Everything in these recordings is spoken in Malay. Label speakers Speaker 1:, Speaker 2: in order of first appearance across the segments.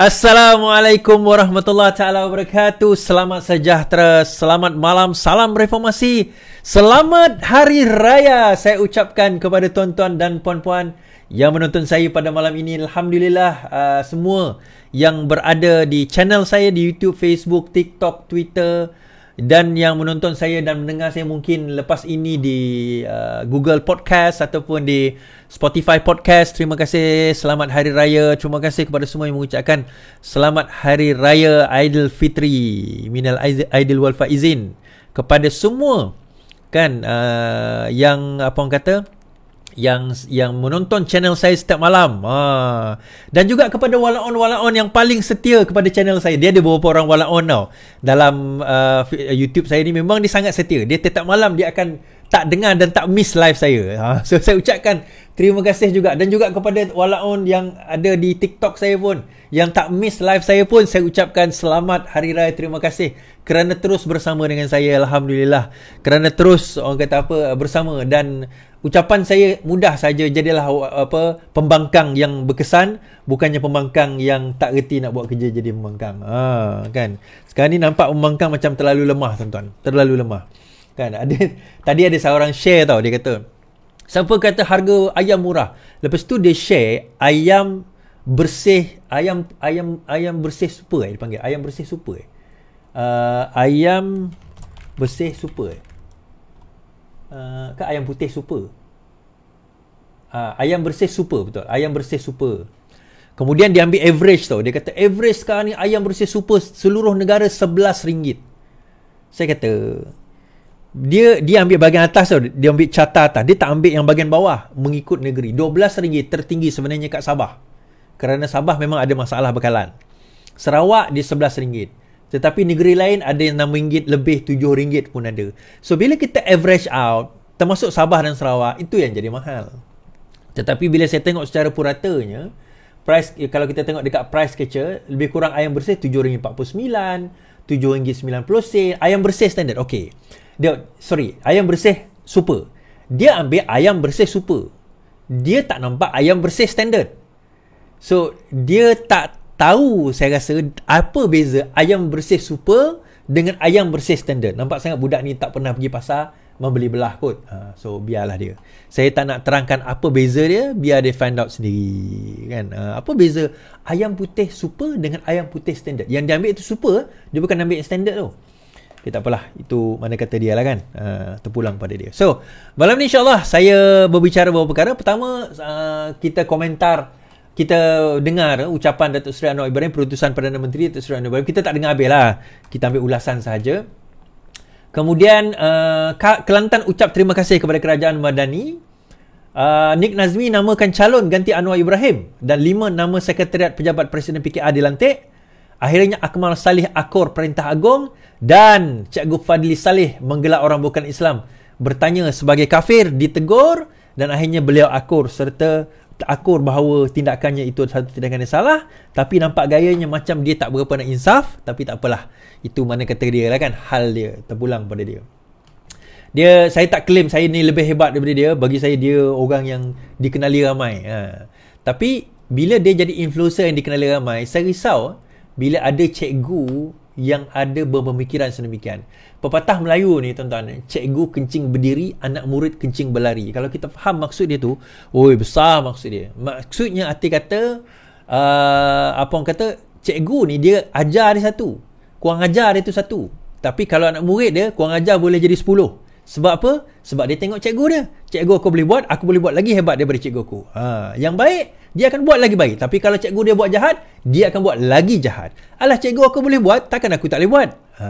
Speaker 1: Assalamualaikum warahmatullahi taala wabarakatuh. Selamat sejahtera, selamat malam, salam reformasi. Selamat hari raya saya ucapkan kepada tuan-tuan dan puan-puan yang menonton saya pada malam ini. Alhamdulillah uh, semua yang berada di channel saya di YouTube, Facebook, TikTok, Twitter, dan yang menonton saya dan mendengar saya mungkin lepas ini di uh, Google Podcast ataupun di Spotify Podcast. Terima kasih. Selamat Hari Raya. Terima kasih kepada semua yang mengucapkan Selamat Hari Raya Aidil Fitri. Minal Aidil Wal Faizin. Kepada semua kan uh, yang apa orang kata yang yang menonton channel saya setiap malam. Ha. Dan juga kepada walaon-walaon yang paling setia kepada channel saya. Dia ada beberapa orang walaon tau. Dalam uh, YouTube saya ni memang dia sangat setia. Dia setiap malam dia akan tak dengar dan tak miss live saya. Ha. So saya ucapkan terima kasih juga dan juga kepada walaon yang ada di TikTok saya pun yang tak miss live saya pun saya ucapkan selamat hari raya terima kasih kerana terus bersama dengan saya alhamdulillah kerana terus orang kata apa bersama dan ucapan saya mudah saja jadilah apa pembangkang yang berkesan bukannya pembangkang yang tak reti nak buat kerja jadi pembangkang. Ha kan? Sekarang ni nampak pembangkang macam terlalu lemah tuan-tuan. Terlalu lemah. Kan? Ada tadi ada seorang share tau dia kata siapa kata harga ayam murah? Lepas tu dia share ayam bersih ayam ayam ayam bersih super eh dipanggil ayam bersih super eh. Uh, ayam bersih super eh Uh, kan ayam putih super. Uh, ayam bersih super betul. Ayam bersih super. Kemudian dia ambil average tau. Dia kata average sekarang ni ayam bersih super seluruh negara RM11. Saya kata dia dia ambil bahagian atas tau. Dia ambil carta atas. Dia tak ambil yang bahagian bawah mengikut negeri. RM12 tertinggi sebenarnya kat Sabah. Kerana Sabah memang ada masalah bekalan. Sarawak dia RM11. Tetapi negeri lain ada yang RM6 lebih RM7 pun ada. So bila kita average out, termasuk Sabah dan Sarawak, itu yang jadi mahal. Tetapi bila saya tengok secara puratanya, price kalau kita tengok dekat price catcher, lebih kurang ayam bersih RM7.49, RM7.90 ayam bersih standard. Okey. Dia sorry, ayam bersih super. Dia ambil ayam bersih super. Dia tak nampak ayam bersih standard. So, dia tak tahu saya rasa apa beza ayam bersih super dengan ayam bersih standard. Nampak sangat budak ni tak pernah pergi pasar membeli belah kot. Ha, so biarlah dia. Saya tak nak terangkan apa beza dia, biar dia find out sendiri kan. Ha, apa beza ayam putih super dengan ayam putih standard? Yang dia ambil itu super, dia bukan ambil standard tu. Dia tak apalah, itu mana kata dia lah kan. Ha, terpulang pada dia. So, malam ni insyaAllah saya berbicara beberapa perkara. Pertama, uh, kita komentar kita dengar ucapan Datuk Seri Anwar Ibrahim perutusan Perdana Menteri Datuk Seri Anwar Ibrahim. Kita tak dengar habis lah kita ambil ulasan sahaja. Kemudian uh, Kelantan ucap terima kasih kepada Kerajaan Madani. Uh, Nik Nazmi namakan calon ganti Anwar Ibrahim dan lima nama Sekretariat Pejabat Presiden PKR dilantik. Akhirnya Akmal Salih akor Perintah Agong dan Cikgu Fadli Salih menggelar orang bukan Islam bertanya sebagai kafir ditegur dan akhirnya beliau akur serta akur bahawa tindakannya itu satu tindakan yang salah tapi nampak gayanya macam dia tak berapa nak insaf tapi tak apalah. Itu mana kata dia lah kan? Hal dia terpulang pada dia. Dia saya tak claim saya ni lebih hebat daripada dia. Bagi saya dia orang yang dikenali ramai. Ha. tapi bila dia jadi influencer yang dikenali ramai saya risau bila ada cikgu yang ada berpemikiran sedemikian. Pepatah Melayu ni tuan-tuan, cikgu kencing berdiri, anak murid kencing berlari. Kalau kita faham maksud dia tu, oi besar maksud dia. Maksudnya arti kata uh, apa orang kata cikgu ni dia ajar dia satu. Kurang ajar dia tu satu. Tapi kalau anak murid dia kurang ajar boleh jadi sepuluh. Sebab apa? Sebab dia tengok cikgu dia. Cikgu aku boleh buat, aku boleh buat lagi hebat daripada cikgu aku. Ha, yang baik, dia akan buat lagi baik. Tapi kalau cikgu dia buat jahat, dia akan buat lagi jahat. Alah cikgu aku boleh buat, takkan aku tak boleh buat? Ha,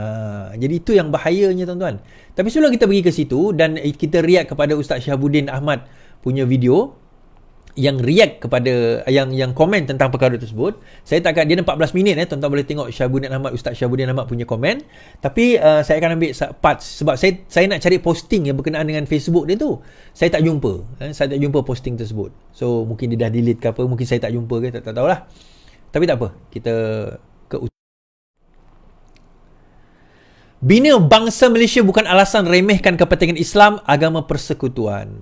Speaker 1: jadi itu yang bahayanya tuan-tuan. Tapi sebelum kita pergi ke situ dan kita react kepada Ustaz Syahabuddin Ahmad punya video, yang react kepada yang yang komen tentang perkara tersebut saya tak akan dia 14 minit eh tuan-tuan boleh tengok Syabuddin Ahmad Ustaz Syabuddin Ahmad punya komen. Tapi uh, saya akan ambil part sebab saya saya nak cari posting yang berkenaan dengan Facebook dia tu. Saya tak jumpa eh, saya tak jumpa posting tersebut. So mungkin dia dah delete ke apa mungkin saya tak jumpa ke tak, tak tahulah. Tapi tak apa kita ke Bina bangsa Malaysia bukan alasan remehkan kepentingan Islam agama persekutuan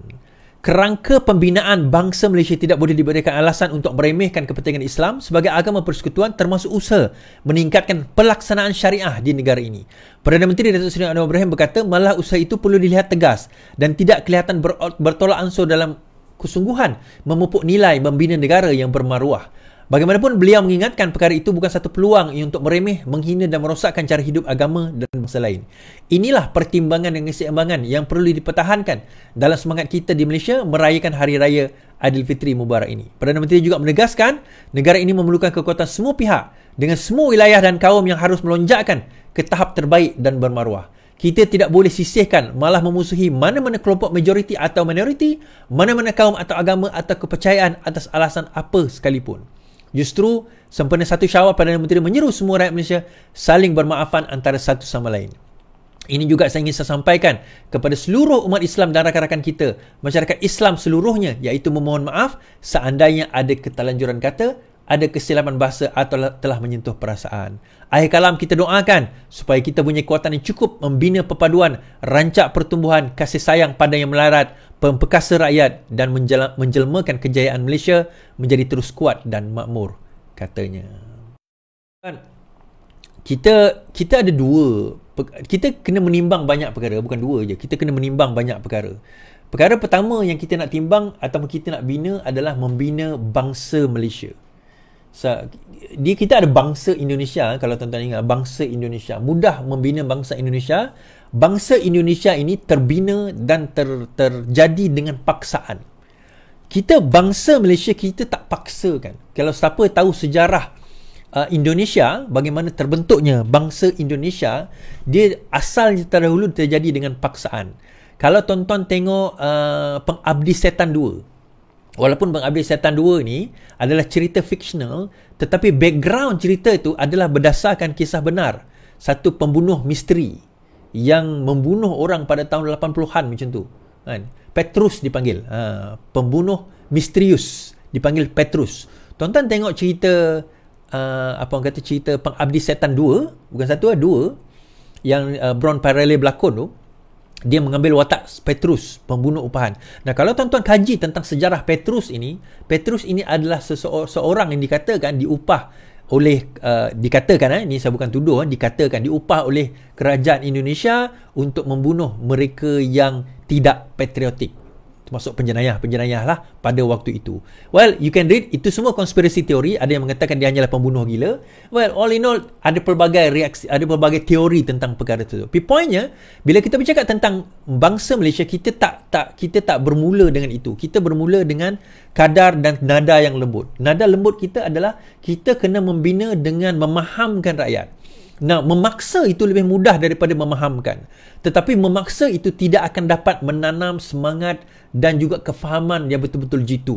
Speaker 1: kerangka pembinaan bangsa Malaysia tidak boleh diberikan alasan untuk meremehkan kepentingan Islam sebagai agama persekutuan termasuk usaha meningkatkan pelaksanaan syariah di negara ini. Perdana Menteri Datuk Seri Anwar Ibrahim berkata malah usaha itu perlu dilihat tegas dan tidak kelihatan bertolak ansur dalam kesungguhan memupuk nilai membina negara yang bermaruah. Bagaimanapun beliau mengingatkan perkara itu bukan satu peluang untuk meremeh, menghina dan merosakkan cara hidup agama dan bangsa lain. Inilah pertimbangan dan keseimbangan yang perlu dipertahankan dalam semangat kita di Malaysia merayakan Hari Raya Aidilfitri Mubarak ini. Perdana Menteri juga menegaskan negara ini memerlukan kekuatan semua pihak dengan semua wilayah dan kaum yang harus melonjakkan ke tahap terbaik dan bermaruah. Kita tidak boleh sisihkan malah memusuhi mana-mana kelompok majoriti atau minoriti, mana-mana kaum atau agama atau kepercayaan atas alasan apa sekalipun. Justru sempena satu syawal Perdana Menteri menyeru semua rakyat Malaysia saling bermaafan antara satu sama lain. Ini juga saya ingin saya sampaikan kepada seluruh umat Islam dan rakan-rakan kita, masyarakat Islam seluruhnya iaitu memohon maaf seandainya ada ketelanjuran kata, ada kesilapan bahasa atau telah menyentuh perasaan. Akhir kalam kita doakan supaya kita punya kekuatan yang cukup membina perpaduan, rancak pertumbuhan, kasih sayang pada yang melarat, pemperkasa rakyat dan menjelmakan kejayaan Malaysia menjadi terus kuat dan makmur katanya. Kan, kita kita ada dua kita kena menimbang banyak perkara bukan dua je kita kena menimbang banyak perkara perkara pertama yang kita nak timbang atau kita nak bina adalah membina bangsa Malaysia so, dia kita ada bangsa Indonesia kalau tuan-tuan ingat bangsa Indonesia mudah membina bangsa Indonesia bangsa Indonesia ini terbina dan ter, terjadi dengan paksaan. Kita bangsa Malaysia kita tak paksa kan. Kalau siapa tahu sejarah uh, Indonesia bagaimana terbentuknya bangsa Indonesia, dia asalnya terdahulu terjadi dengan paksaan. Kalau tonton tengok uh, Pengabdi Setan 2. Walaupun Pengabdi Setan 2 ni adalah cerita fiksional, tetapi background cerita itu adalah berdasarkan kisah benar. Satu pembunuh misteri yang membunuh orang pada tahun 80-an macam tu. Kan? Petrus dipanggil. Ha, pembunuh misterius dipanggil Petrus. Tonton tengok cerita uh, apa orang kata cerita Pengabdi Setan 2, bukan satu lah, dua yang uh, Bron Parallel berlakon tu. Dia mengambil watak Petrus, pembunuh upahan. Nah, kalau tuan-tuan kaji tentang sejarah Petrus ini, Petrus ini adalah seseorang yang dikatakan diupah oleh uh, dikatakan eh ini saya bukan tuduh eh, dikatakan diupah oleh kerajaan Indonesia untuk membunuh mereka yang tidak patriotik termasuk penjenayah-penjenayah lah pada waktu itu. Well, you can read itu semua konspirasi teori. Ada yang mengatakan dia hanyalah pembunuh gila. Well, all in all ada pelbagai reaksi, ada pelbagai teori tentang perkara itu. Tapi poinnya, bila kita bercakap tentang bangsa Malaysia, kita tak tak kita tak bermula dengan itu. Kita bermula dengan kadar dan nada yang lembut. Nada lembut kita adalah kita kena membina dengan memahamkan rakyat. Nah, memaksa itu lebih mudah daripada memahamkan. Tetapi memaksa itu tidak akan dapat menanam semangat dan juga kefahaman yang betul-betul jitu.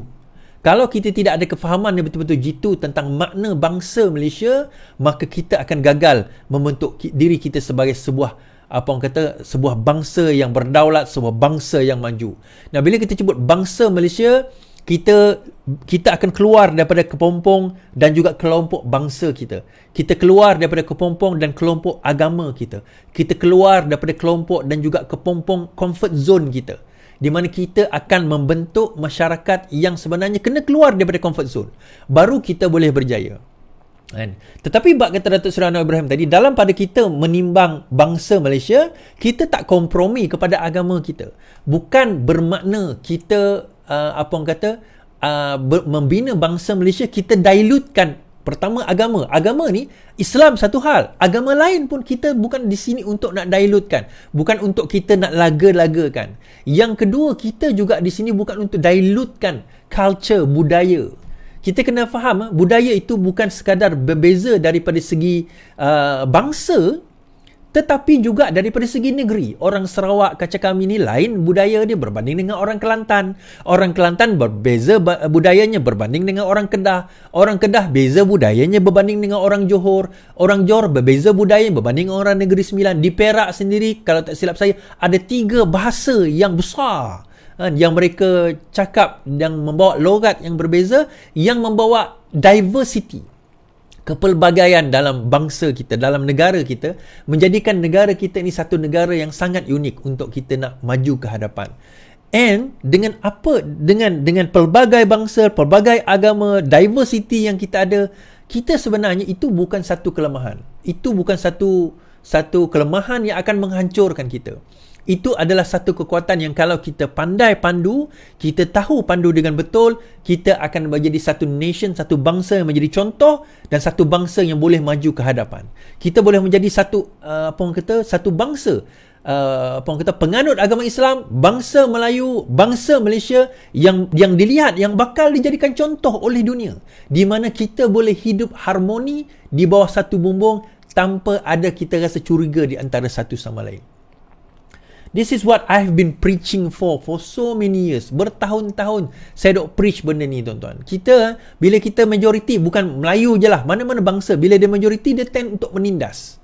Speaker 1: Kalau kita tidak ada kefahaman yang betul-betul jitu tentang makna bangsa Malaysia, maka kita akan gagal membentuk diri kita sebagai sebuah apa orang kata sebuah bangsa yang berdaulat, sebuah bangsa yang maju. Nah, bila kita sebut bangsa Malaysia, kita kita akan keluar daripada kepompong dan juga kelompok bangsa kita. Kita keluar daripada kepompong dan kelompok agama kita. Kita keluar daripada kelompok dan juga kepompong comfort zone kita. Di mana kita akan membentuk masyarakat yang sebenarnya kena keluar daripada comfort zone. Baru kita boleh berjaya. Kan? Tetapi bak kata Datuk Seri Anwar Ibrahim tadi, dalam pada kita menimbang bangsa Malaysia, kita tak kompromi kepada agama kita. Bukan bermakna kita uh, apa orang kata uh, ber, membina bangsa Malaysia kita dilutkan pertama agama. Agama ni Islam satu hal. Agama lain pun kita bukan di sini untuk nak dilutkan bukan untuk kita nak laga-lagakan. Yang kedua kita juga di sini bukan untuk dilutkan culture budaya. Kita kena faham budaya itu bukan sekadar berbeza daripada segi uh, bangsa tetapi juga daripada segi negeri orang Sarawak kaca kami ni lain budaya dia berbanding dengan orang Kelantan. Orang Kelantan berbeza budayanya berbanding dengan orang Kedah. Orang Kedah beza budayanya berbanding dengan orang Johor. Orang Johor berbeza budaya berbanding dengan orang Negeri Sembilan. Di Perak sendiri kalau tak silap saya ada tiga bahasa yang besar. Ha, yang mereka cakap yang membawa logat yang berbeza yang membawa diversity kepelbagaian dalam bangsa kita, dalam negara kita, menjadikan negara kita ini satu negara yang sangat unik untuk kita nak maju ke hadapan. And dengan apa dengan dengan pelbagai bangsa, pelbagai agama, diversity yang kita ada, kita sebenarnya itu bukan satu kelemahan. Itu bukan satu satu kelemahan yang akan menghancurkan kita. Itu adalah satu kekuatan yang kalau kita pandai pandu, kita tahu pandu dengan betul, kita akan menjadi satu nation, satu bangsa yang menjadi contoh dan satu bangsa yang boleh maju ke hadapan. Kita boleh menjadi satu uh, apa orang kata, satu bangsa. Uh, apa orang kata penganut agama Islam bangsa Melayu bangsa Malaysia yang yang dilihat yang bakal dijadikan contoh oleh dunia. Di mana kita boleh hidup harmoni di bawah satu bumbung tanpa ada kita rasa curiga di antara satu sama lain This is what I've been preaching for for so many years. Bertahun-tahun saya dok preach benda ni tuan-tuan. Kita bila kita majoriti bukan Melayu je lah. Mana-mana bangsa bila dia majoriti dia tend untuk menindas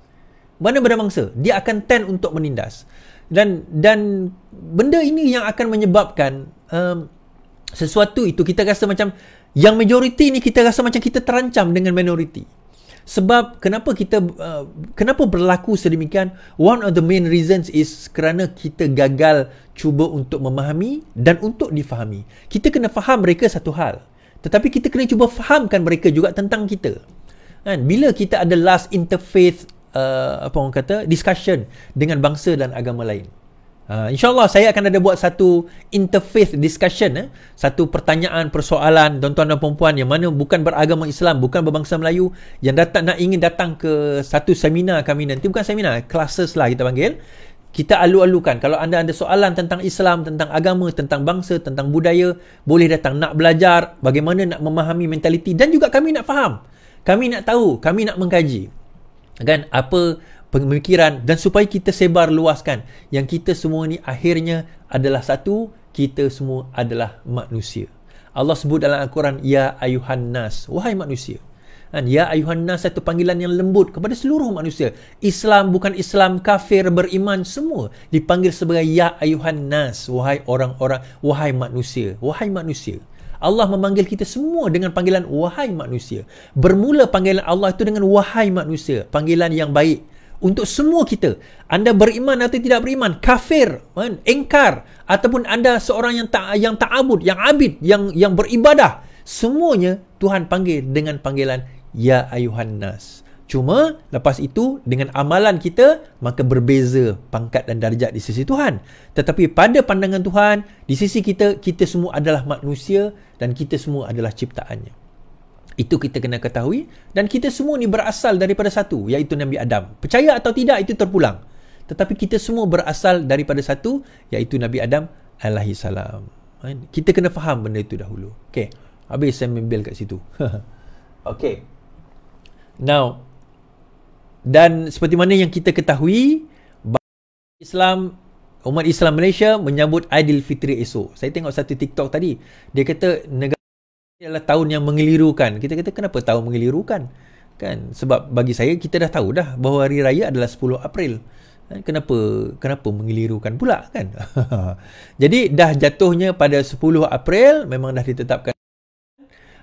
Speaker 1: mana-mana bangsa dia akan tend untuk menindas dan dan benda ini yang akan menyebabkan um, sesuatu itu kita rasa macam yang majoriti ni kita rasa macam kita terancam dengan minoriti sebab kenapa kita uh, kenapa berlaku sedemikian? One of the main reasons is kerana kita gagal cuba untuk memahami dan untuk difahami. Kita kena faham mereka satu hal tetapi kita kena cuba fahamkan mereka juga tentang kita. Kan? Bila kita ada last interfaith uh, apa orang kata discussion dengan bangsa dan agama lain. Uh, InsyaAllah saya akan ada buat satu interfaith discussion eh? Satu pertanyaan, persoalan Tuan-tuan dan perempuan yang mana bukan beragama Islam Bukan berbangsa Melayu Yang datang nak ingin datang ke satu seminar kami nanti. Bukan seminar, classes lah kita panggil. Kita alu-alukan. Kalau anda ada soalan tentang Islam Tentang agama, tentang bangsa, tentang budaya Boleh datang. Nak belajar Bagaimana nak memahami mentaliti Dan juga kami nak faham. Kami nak tahu, kami nak mengkaji. Kan? Apa pemikiran dan supaya kita sebar luaskan yang kita semua ni akhirnya adalah satu kita semua adalah manusia. Allah sebut dalam Al-Quran ya ayuhan nas wahai manusia. Kan ya ayuhan nas satu panggilan yang lembut kepada seluruh manusia. Islam bukan Islam kafir beriman semua dipanggil sebagai ya ayuhan nas wahai orang-orang wahai manusia wahai manusia. Allah memanggil kita semua dengan panggilan wahai manusia. Bermula panggilan Allah itu dengan wahai manusia, panggilan yang baik untuk semua kita. Anda beriman atau tidak beriman, kafir, kan, engkar ataupun anda seorang yang tak yang ta'abud, yang abid, yang yang beribadah, semuanya Tuhan panggil dengan panggilan ya ayuhan nas. Cuma lepas itu dengan amalan kita maka berbeza pangkat dan darjat di sisi Tuhan. Tetapi pada pandangan Tuhan di sisi kita kita semua adalah manusia dan kita semua adalah ciptaannya. Itu kita kena ketahui dan kita semua ni berasal daripada satu iaitu Nabi Adam. Percaya atau tidak itu terpulang. Tetapi kita semua berasal daripada satu iaitu Nabi Adam alaihi salam. Kan? Kita kena faham benda itu dahulu. Okey. Habis saya membel kat situ. Okey. Now, dan seperti mana yang kita ketahui Islam umat Islam Malaysia menyambut Aidilfitri esok. Saya tengok satu TikTok tadi. Dia kata negara ini adalah tahun yang mengelirukan. Kita kata kenapa tahun mengelirukan? Kan sebab bagi saya kita dah tahu dah bahawa hari raya adalah 10 April. Kan? Kenapa kenapa mengelirukan pula kan? Jadi dah jatuhnya pada 10 April memang dah ditetapkan.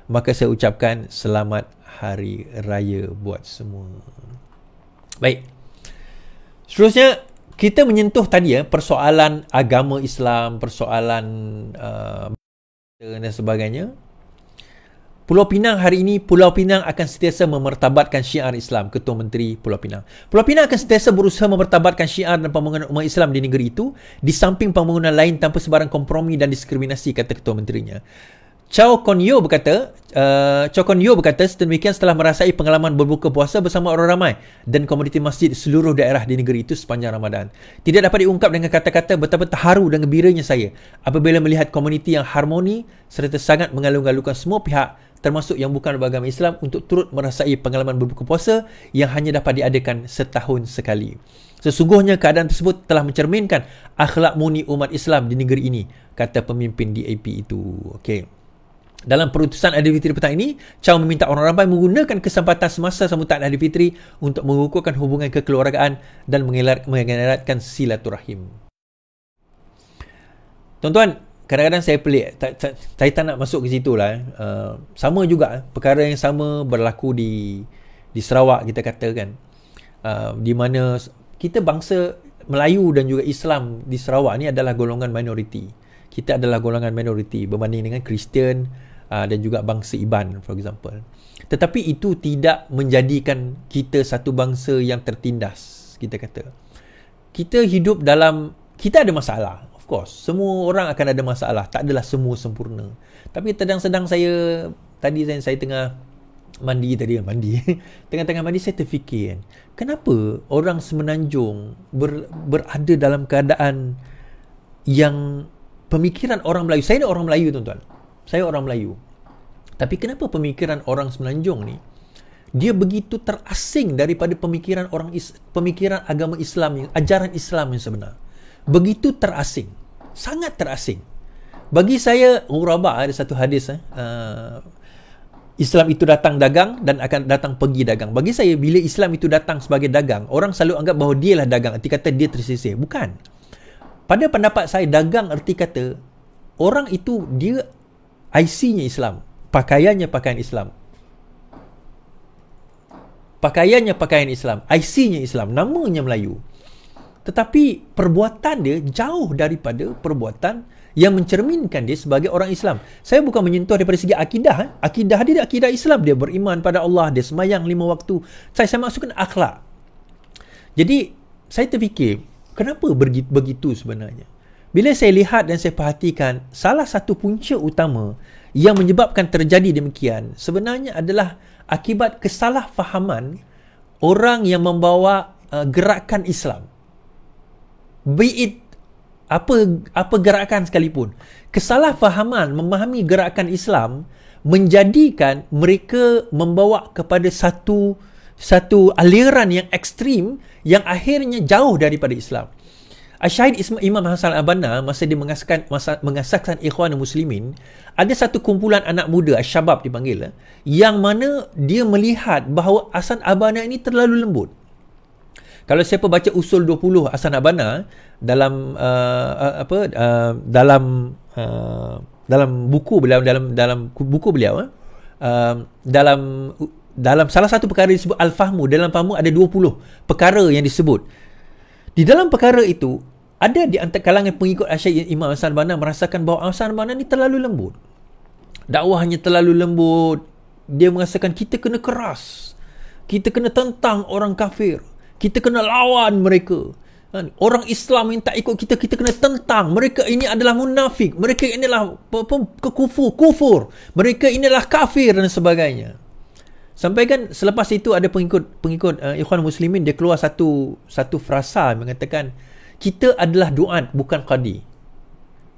Speaker 1: Maka saya ucapkan selamat hari raya buat semua. Baik. Seterusnya kita menyentuh tadi ya persoalan agama Islam, persoalan uh, dan sebagainya. Pulau Pinang hari ini Pulau Pinang akan sentiasa memertabatkan syiar Islam Ketua Menteri Pulau Pinang. Pulau Pinang akan sentiasa berusaha memertabatkan syiar dan pembangunan umat Islam di negeri itu di samping pembangunan lain tanpa sebarang kompromi dan diskriminasi kata Ketua Menterinya. Chow Kon Yo berkata, uh, Chow Kon Yo berkata sedemikian setelah merasai pengalaman berbuka puasa bersama orang ramai dan komuniti masjid seluruh daerah di negeri itu sepanjang Ramadan. Tidak dapat diungkap dengan kata-kata betapa terharu dan gembiranya saya apabila melihat komuniti yang harmoni serta sangat mengalung-alungkan semua pihak termasuk yang bukan beragama Islam untuk turut merasai pengalaman berbuka puasa yang hanya dapat diadakan setahun sekali. Sesungguhnya keadaan tersebut telah mencerminkan akhlak murni umat Islam di negeri ini, kata pemimpin DAP itu. Okey. Dalam perutusan Aidilfitri petang ini, Chow meminta orang ramai menggunakan kesempatan semasa sambutan Aidilfitri untuk mengukuhkan hubungan kekeluargaan dan mengeratkan silaturahim. Tuan-tuan, kadang-kadang saya pelik. Saya tak nak masuk ke situ lah. Uh, sama juga, perkara yang sama berlaku di di Sarawak kita katakan. Uh, di mana kita bangsa Melayu dan juga Islam di Sarawak ni adalah golongan minoriti kita adalah golongan minoriti berbanding dengan Kristian uh, dan juga bangsa Iban for example. Tetapi itu tidak menjadikan kita satu bangsa yang tertindas, kita kata. Kita hidup dalam kita ada masalah. Course, semua orang akan ada masalah. Tak adalah semua sempurna. Tapi sedang-sedang saya tadi saya, saya tengah mandi tadi mandi. Tengah-tengah mandi saya terfikir kan, kenapa orang semenanjung ber, berada dalam keadaan yang pemikiran orang Melayu. Saya ni orang Melayu tuan-tuan. Saya orang Melayu. Tapi kenapa pemikiran orang semenanjung ni dia begitu terasing daripada pemikiran orang pemikiran agama Islam yang ajaran Islam yang sebenar. Begitu terasing. Sangat terasing. Bagi saya Ghuraba ada satu hadis eh, uh, Islam itu datang dagang dan akan datang pergi dagang. Bagi saya bila Islam itu datang sebagai dagang, orang selalu anggap bahawa dialah dagang. Arti kata dia tersisih. Bukan. Pada pendapat saya dagang arti kata orang itu dia IC-nya Islam pakaiannya pakaian Islam. Pakaiannya pakaian Islam, IC-nya Islam, namanya Melayu. Tetapi perbuatan dia jauh daripada perbuatan yang mencerminkan dia sebagai orang Islam. Saya bukan menyentuh daripada segi akidah. Eh. Akidah dia akidah Islam. Dia beriman pada Allah. Dia semayang lima waktu. Saya, saya masukkan akhlak. Jadi, saya terfikir, kenapa begitu sebenarnya? Bila saya lihat dan saya perhatikan, salah satu punca utama yang menyebabkan terjadi demikian sebenarnya adalah akibat kesalahfahaman orang yang membawa uh, gerakan Islam. Be it apa apa gerakan sekalipun. Kesalahfahaman memahami gerakan Islam menjadikan mereka membawa kepada satu satu aliran yang ekstrim yang akhirnya jauh daripada Islam. Syahid Imam Hasan Al-Banna masa dia mengasahkan masa, mengasahkan Ikhwan Muslimin ada satu kumpulan anak muda Syabab dipanggil eh, yang mana dia melihat bahawa Hasan Al-Banna ini terlalu lembut. Kalau siapa baca usul 20 Hasan Al-Banna dalam uh, uh, apa uh, dalam uh, dalam buku beliau dalam dalam buku beliau uh, uh, dalam dalam salah satu perkara disebut Al-Fahmu dalam Fahmu ada 20 perkara yang disebut di dalam perkara itu, ada di antara kalangan pengikut Asyid Imam Hasan Banna merasakan bahawa Hasan Banna ni terlalu lembut. Dakwahnya terlalu lembut. Dia merasakan kita kena keras. Kita kena tentang orang kafir. Kita kena lawan mereka. Kan? Orang Islam yang tak ikut kita, kita kena tentang. Mereka ini adalah munafik. Mereka inilah kekufur, kufur. Mereka inilah kafir dan sebagainya. Sampai kan selepas itu ada pengikut pengikut uh, Ikhwan Muslimin dia keluar satu satu frasa mengatakan kita adalah duat bukan qadi.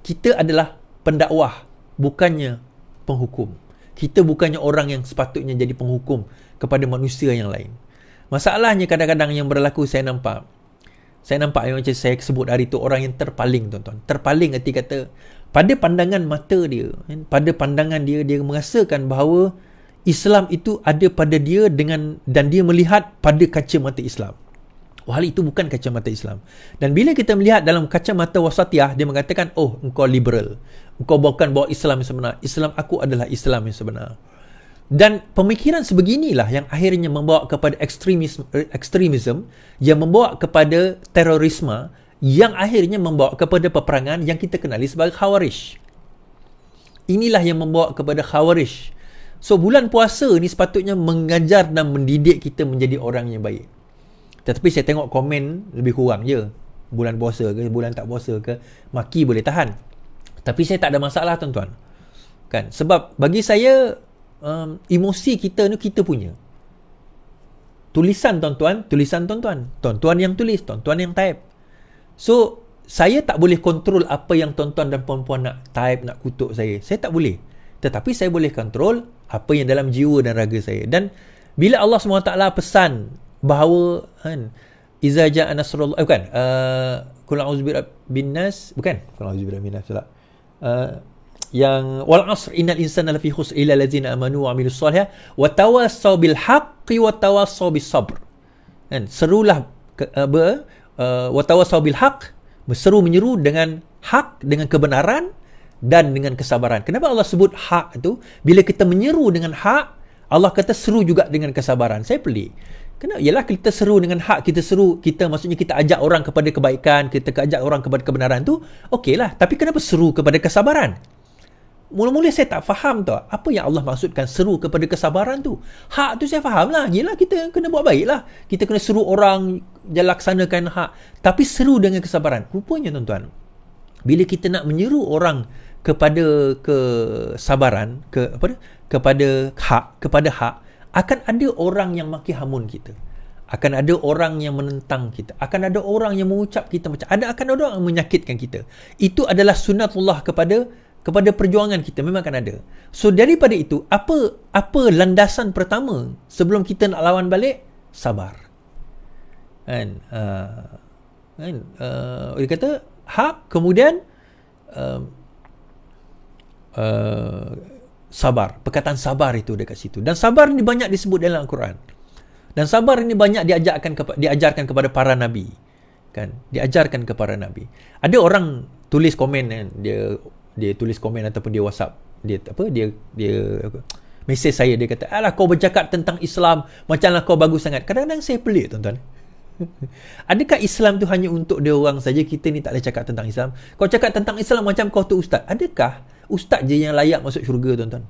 Speaker 1: Kita adalah pendakwah bukannya penghukum. Kita bukannya orang yang sepatutnya jadi penghukum kepada manusia yang lain. Masalahnya kadang-kadang yang berlaku saya nampak saya nampak yang macam saya sebut hari itu orang yang terpaling tuan-tuan. Terpaling erti kata pada pandangan mata dia, kan, pada pandangan dia dia merasakan bahawa Islam itu ada pada dia dengan dan dia melihat pada kacamata Islam. Hal itu bukan kacamata Islam. Dan bila kita melihat dalam kacamata wasatiyah, dia mengatakan, oh, engkau liberal. Engkau bukan bawa Islam yang sebenar. Islam aku adalah Islam yang sebenar. Dan pemikiran sebeginilah yang akhirnya membawa kepada ekstremisme, ekstremisme yang membawa kepada terorisme yang akhirnya membawa kepada peperangan yang kita kenali sebagai khawarij. Inilah yang membawa kepada khawarij So bulan puasa ni sepatutnya mengajar dan mendidik kita menjadi orang yang baik. Tetapi saya tengok komen lebih kurang je. Bulan puasa ke, bulan tak puasa ke, maki boleh tahan. Tapi saya tak ada masalah tuan-tuan. Kan? Sebab bagi saya um, emosi kita ni kita punya. Tulisan tuan-tuan, tulisan tuan-tuan. Tuan-tuan yang tulis, tuan-tuan yang type. So saya tak boleh kontrol apa yang tuan-tuan dan puan-puan nak type, nak kutuk saya. Saya tak boleh. Tetapi saya boleh kontrol apa yang dalam jiwa dan raga saya. Dan bila Allah SWT pesan bahawa kan iza jaa nasrullah eh, bukan uh, kul a'udzu bin nas bukan kul a'udzu bin nas pula uh, yang wal asr innal insana lafi khusr illa allazina amanu wa amilus salihah wa tawassaw bil haqqi wa tawassaw bis sabr kan serulah ke, uh, wa tawassaw bil haqq berseru menyeru dengan hak dengan kebenaran dan dengan kesabaran. Kenapa Allah sebut hak itu? Bila kita menyeru dengan hak, Allah kata seru juga dengan kesabaran. Saya pelik. Kenapa? Yalah kita seru dengan hak, kita seru, kita maksudnya kita ajak orang kepada kebaikan, kita ajak orang kepada kebenaran tu, okeylah. Tapi kenapa seru kepada kesabaran? Mula-mula saya tak faham tau, apa yang Allah maksudkan seru kepada kesabaran tu. Hak tu saya faham lah, yelah kita kena buat baik lah. Kita kena seru orang laksanakan hak. Tapi seru dengan kesabaran. Rupanya tuan-tuan, bila kita nak menyeru orang kepada kesabaran, ke apa kepada hak, kepada hak, akan ada orang yang maki hamun kita akan ada orang yang menentang kita akan ada orang yang mengucap kita macam ada akan ada orang yang menyakitkan kita itu adalah sunatullah kepada kepada perjuangan kita memang akan ada so daripada itu apa apa landasan pertama sebelum kita nak lawan balik sabar kan uh, kan uh, dia kata hak kemudian uh, uh, sabar. Perkataan sabar itu dekat situ. Dan sabar ini banyak disebut dalam Al-Quran. Dan sabar ini banyak diajarkan kepa- diajarkan kepada para nabi. Kan? Diajarkan kepada nabi. Ada orang tulis komen kan, dia dia tulis komen ataupun dia WhatsApp, dia apa? Dia dia? Mesej saya dia kata, "Alah kau bercakap tentang Islam, macamlah kau bagus sangat." Kadang-kadang saya pelik tuan-tuan. Adakah Islam tu hanya untuk dia orang saja? Kita ni tak boleh cakap tentang Islam. Kau cakap tentang Islam macam kau tu ustaz. Adakah ustaz je yang layak masuk syurga tuan-tuan?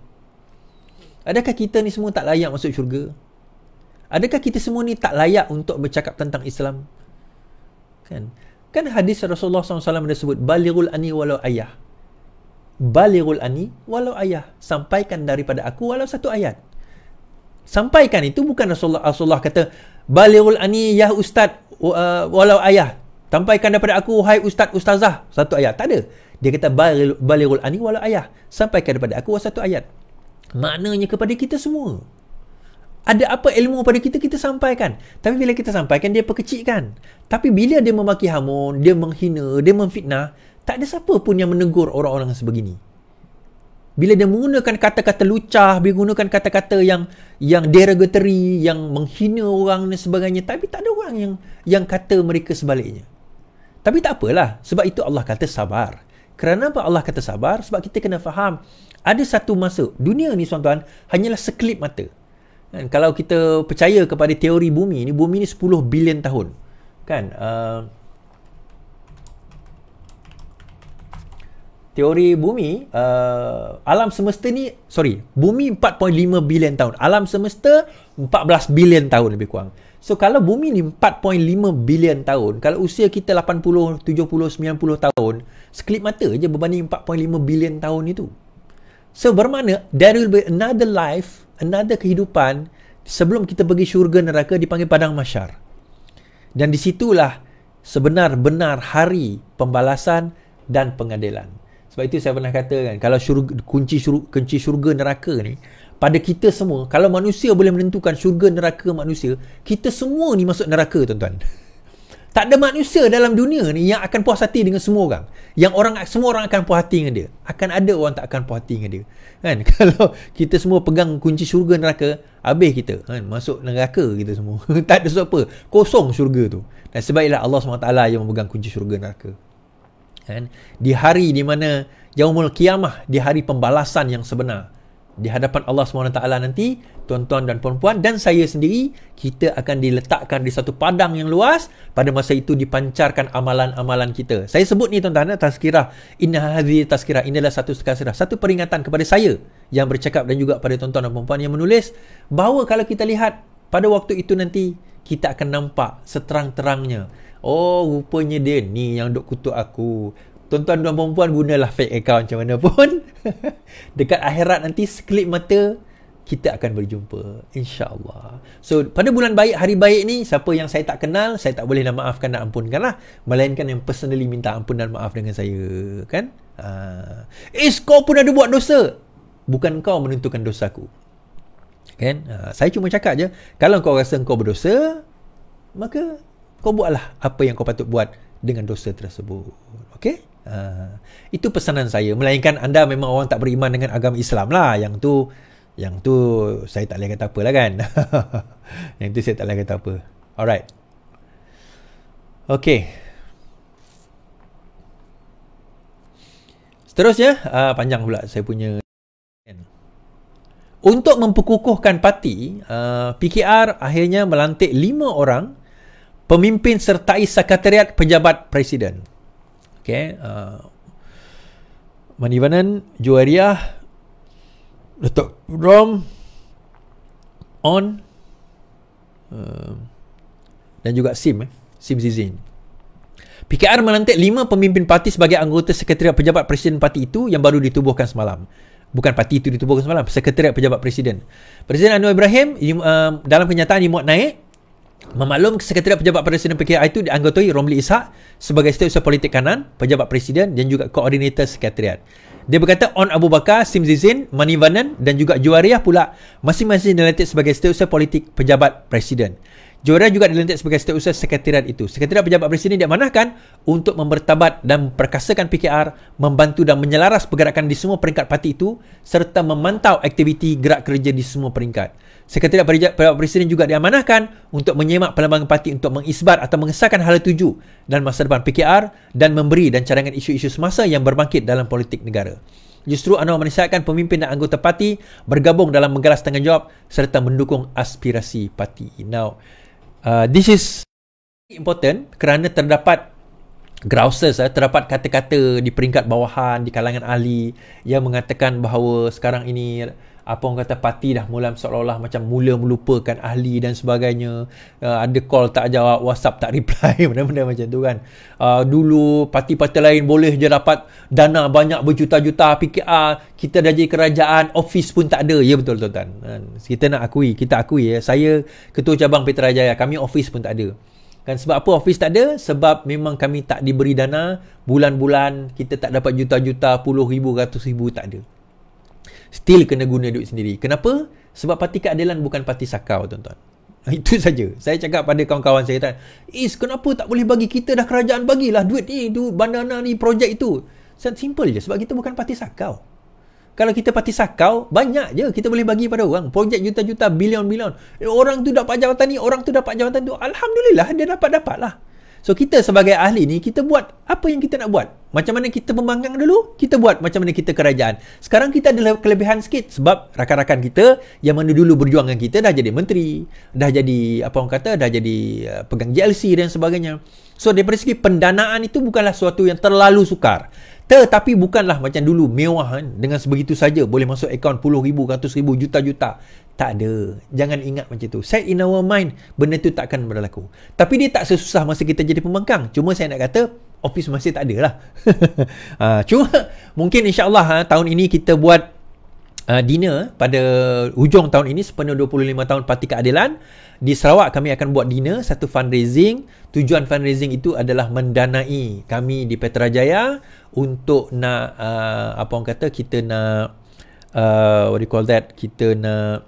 Speaker 1: Adakah kita ni semua tak layak masuk syurga? Adakah kita semua ni tak layak untuk bercakap tentang Islam? Kan? Kan hadis Rasulullah SAW ada sebut Balighul ani walau ayah. Balighul ani walau ayah. Sampaikan daripada aku walau satu ayat. Sampaikan itu bukan Rasulullah, Rasulullah kata Balighul ani ya ustaz uh, walau ayah. Sampaikan daripada aku wahai ustaz ustazah satu ayat. Tak ada. Dia kata balighul ani walau ayah. Sampaikan daripada aku satu ayat. Maknanya kepada kita semua. Ada apa ilmu pada kita, kita sampaikan. Tapi bila kita sampaikan, dia perkecikkan. Tapi bila dia memaki hamun, dia menghina, dia memfitnah, tak ada siapa pun yang menegur orang-orang sebegini. Bila dia menggunakan kata-kata lucah, dia menggunakan kata-kata yang yang derogatory, yang menghina orang dan sebagainya, tapi tak ada orang yang yang kata mereka sebaliknya. Tapi tak apalah, sebab itu Allah kata sabar. Kerana apa Allah kata sabar? Sebab kita kena faham ada satu masa dunia ni tuan-tuan hanyalah sekelip mata. Kan? Kalau kita percaya kepada teori bumi ni, bumi ni 10 bilion tahun. Kan? Uh, teori bumi, uh, alam semesta ni, sorry, bumi 4.5 bilion tahun. Alam semesta 14 bilion tahun lebih kurang. So kalau bumi ni 4.5 bilion tahun, kalau usia kita 80, 70, 90 tahun, sekelip mata je berbanding 4.5 bilion tahun itu. So bermakna there will be another life, another kehidupan sebelum kita pergi syurga neraka dipanggil padang masyar. Dan disitulah sebenar-benar hari pembalasan dan pengadilan. Sebab itu saya pernah kata kan, kalau syurga, kunci, syurga, kunci syurga neraka ni, pada kita semua kalau manusia boleh menentukan syurga neraka manusia kita semua ni masuk neraka tuan-tuan. Tak ada manusia dalam dunia ni yang akan puas hati dengan semua orang. Yang orang semua orang akan puas hati dengan dia. Akan ada orang tak akan puas hati dengan dia. Kan? Kalau kita semua pegang kunci syurga neraka habis kita kan? Masuk neraka kita semua. Tak ada sebab apa kosong syurga tu. Dan sebab Allah SWT yang memegang kunci syurga neraka kan di hari di mana yaumul kiamah di hari pembalasan yang sebenar di hadapan Allah SWT nanti tuan-tuan dan puan-puan dan saya sendiri kita akan diletakkan di satu padang yang luas. Pada masa itu dipancarkan amalan-amalan kita. Saya sebut ni tuan-tuan tazkirah. Inna hadhi tazkirah. Inilah satu tazkirah satu peringatan kepada saya yang bercakap dan juga pada tuan-tuan dan puan-puan yang menulis bahawa kalau kita lihat pada waktu itu nanti kita akan nampak seterang-terangnya. Oh rupanya dia ni yang duk kutuk aku. Tuan-tuan dan puan-puan gunalah fake account macam mana pun. Dekat akhirat nanti sekelip mata kita akan berjumpa. Insyaallah. So pada bulan baik hari baik ni siapa yang saya tak kenal saya tak boleh nak maafkan dan ampunkan lah melainkan yang personally minta ampun dan maaf dengan saya kan? Uh, eh kau pun ada buat dosa. Bukan kau menentukan dosaku kan? Uh, saya cuma cakap je kalau kau rasa kau berdosa maka kau buatlah apa yang kau patut buat dengan dosa tersebut. Okey? Uh, itu pesanan saya. Melainkan anda memang orang tak beriman dengan agama Islam lah. Yang tu yang tu saya tak boleh kata apa lah kan? Yang tu saya tak boleh kata apa. Alright. Okay. seterusnya uh, panjang pula saya punya Untuk memperkukuhkan parti, uh, PKR akhirnya melantik lima orang pemimpin sertai sekretariat pejabat presiden. Okay. Uh, Manivanan, Juwariah, Datuk Rom, On, uh, dan juga Sim, eh, Sim Zizin. PKR melantik lima pemimpin parti sebagai anggota sekretariat pejabat presiden parti itu yang baru ditubuhkan semalam. Bukan parti itu ditubuhkan semalam, sekretariat pejabat presiden. Presiden Anwar Ibrahim uh, dalam kenyataan dimuat naik memaklum sekretariat pejabat presiden PKR itu dianggotai Romli Ishak sebagai setiausaha politik kanan, pejabat presiden dan juga koordinator sekretariat. Dia berkata On Abu Bakar, Sim Zizin, Mani Vanan dan juga Juwariah pula masing-masing dilantik sebagai setiausaha politik pejabat presiden. Juara juga dilantik sebagai setiausaha sekretariat itu. Sekretariat pejabat presiden diamanahkan untuk mempertabat dan memperkasakan PKR, membantu dan menyelaras pergerakan di semua peringkat parti itu serta memantau aktiviti gerak kerja di semua peringkat. Sekretariat pejabat presiden juga diamanahkan untuk menyemak pelambangan parti untuk mengisbat atau mengesahkan hala tuju dan masa depan PKR dan memberi dan cadangan isu-isu semasa yang berbangkit dalam politik negara. Justru Anwar menasihatkan pemimpin dan anggota parti bergabung dalam menggalas tanggungjawab serta mendukung aspirasi parti. Now, Uh, this is important kerana terdapat grouses uh, terdapat kata-kata di peringkat bawahan di kalangan ahli yang mengatakan bahawa sekarang ini apa orang kata parti dah mula seolah-olah macam mula melupakan ahli dan sebagainya. Uh, ada call tak jawab whatsapp tak reply benda-benda macam tu kan. Uh, dulu parti-parti lain boleh je dapat dana banyak berjuta-juta PKR kita dah jadi kerajaan office pun tak ada. Ya betul tuan-tuan. Uh, kita nak akui kita akui ya. Saya ketua cabang Petrajaya kami office pun tak ada. Kan? Sebab apa office tak ada? Sebab memang kami tak diberi dana bulan-bulan kita tak dapat juta-juta puluh ribu ratus ribu tak ada still kena guna duit sendiri. Kenapa? Sebab parti keadilan bukan parti sakau, tuan-tuan. Itu saja. Saya cakap pada kawan-kawan saya kata, "Is, kenapa tak boleh bagi kita dah kerajaan bagilah duit ni, tu bandana ni, projek itu." Simple je sebab kita bukan parti sakau. Kalau kita parti sakau, banyak je kita boleh bagi pada orang. Projek juta-juta, bilion-bilion. Eh, orang tu dapat jawatan ni, orang tu dapat jawatan tu. Alhamdulillah, dia dapat-dapat lah. So kita sebagai ahli ni kita buat apa yang kita nak buat. Macam mana kita membangkang dulu, kita buat macam mana kita kerajaan. Sekarang kita ada kelebihan sikit sebab rakan-rakan kita yang mana dulu berjuang dengan kita dah jadi menteri, dah jadi apa orang kata, dah jadi uh, pegang GLC dan sebagainya. So daripada segi pendanaan itu bukanlah sesuatu yang terlalu sukar. Tetapi bukanlah macam dulu mewah kan dengan sebegitu saja boleh masuk akaun puluh ribu, ratus ribu, juta-juta. Tak ada. Jangan ingat macam tu. Set in our mind, benda tu takkan berlaku. Tapi dia tak sesusah masa kita jadi pembangkang. Cuma saya nak kata, office masih tak ada lah. uh, cuma mungkin insyaAllah ha, tahun ini kita buat uh, dinner pada hujung tahun ini sepenuh 25 tahun Parti Keadilan. Di Sarawak kami akan buat dinner, satu fundraising. Tujuan fundraising itu adalah mendanai kami di Petrajaya untuk nak, uh, apa orang kata, kita nak, uh, what do you call that, kita nak,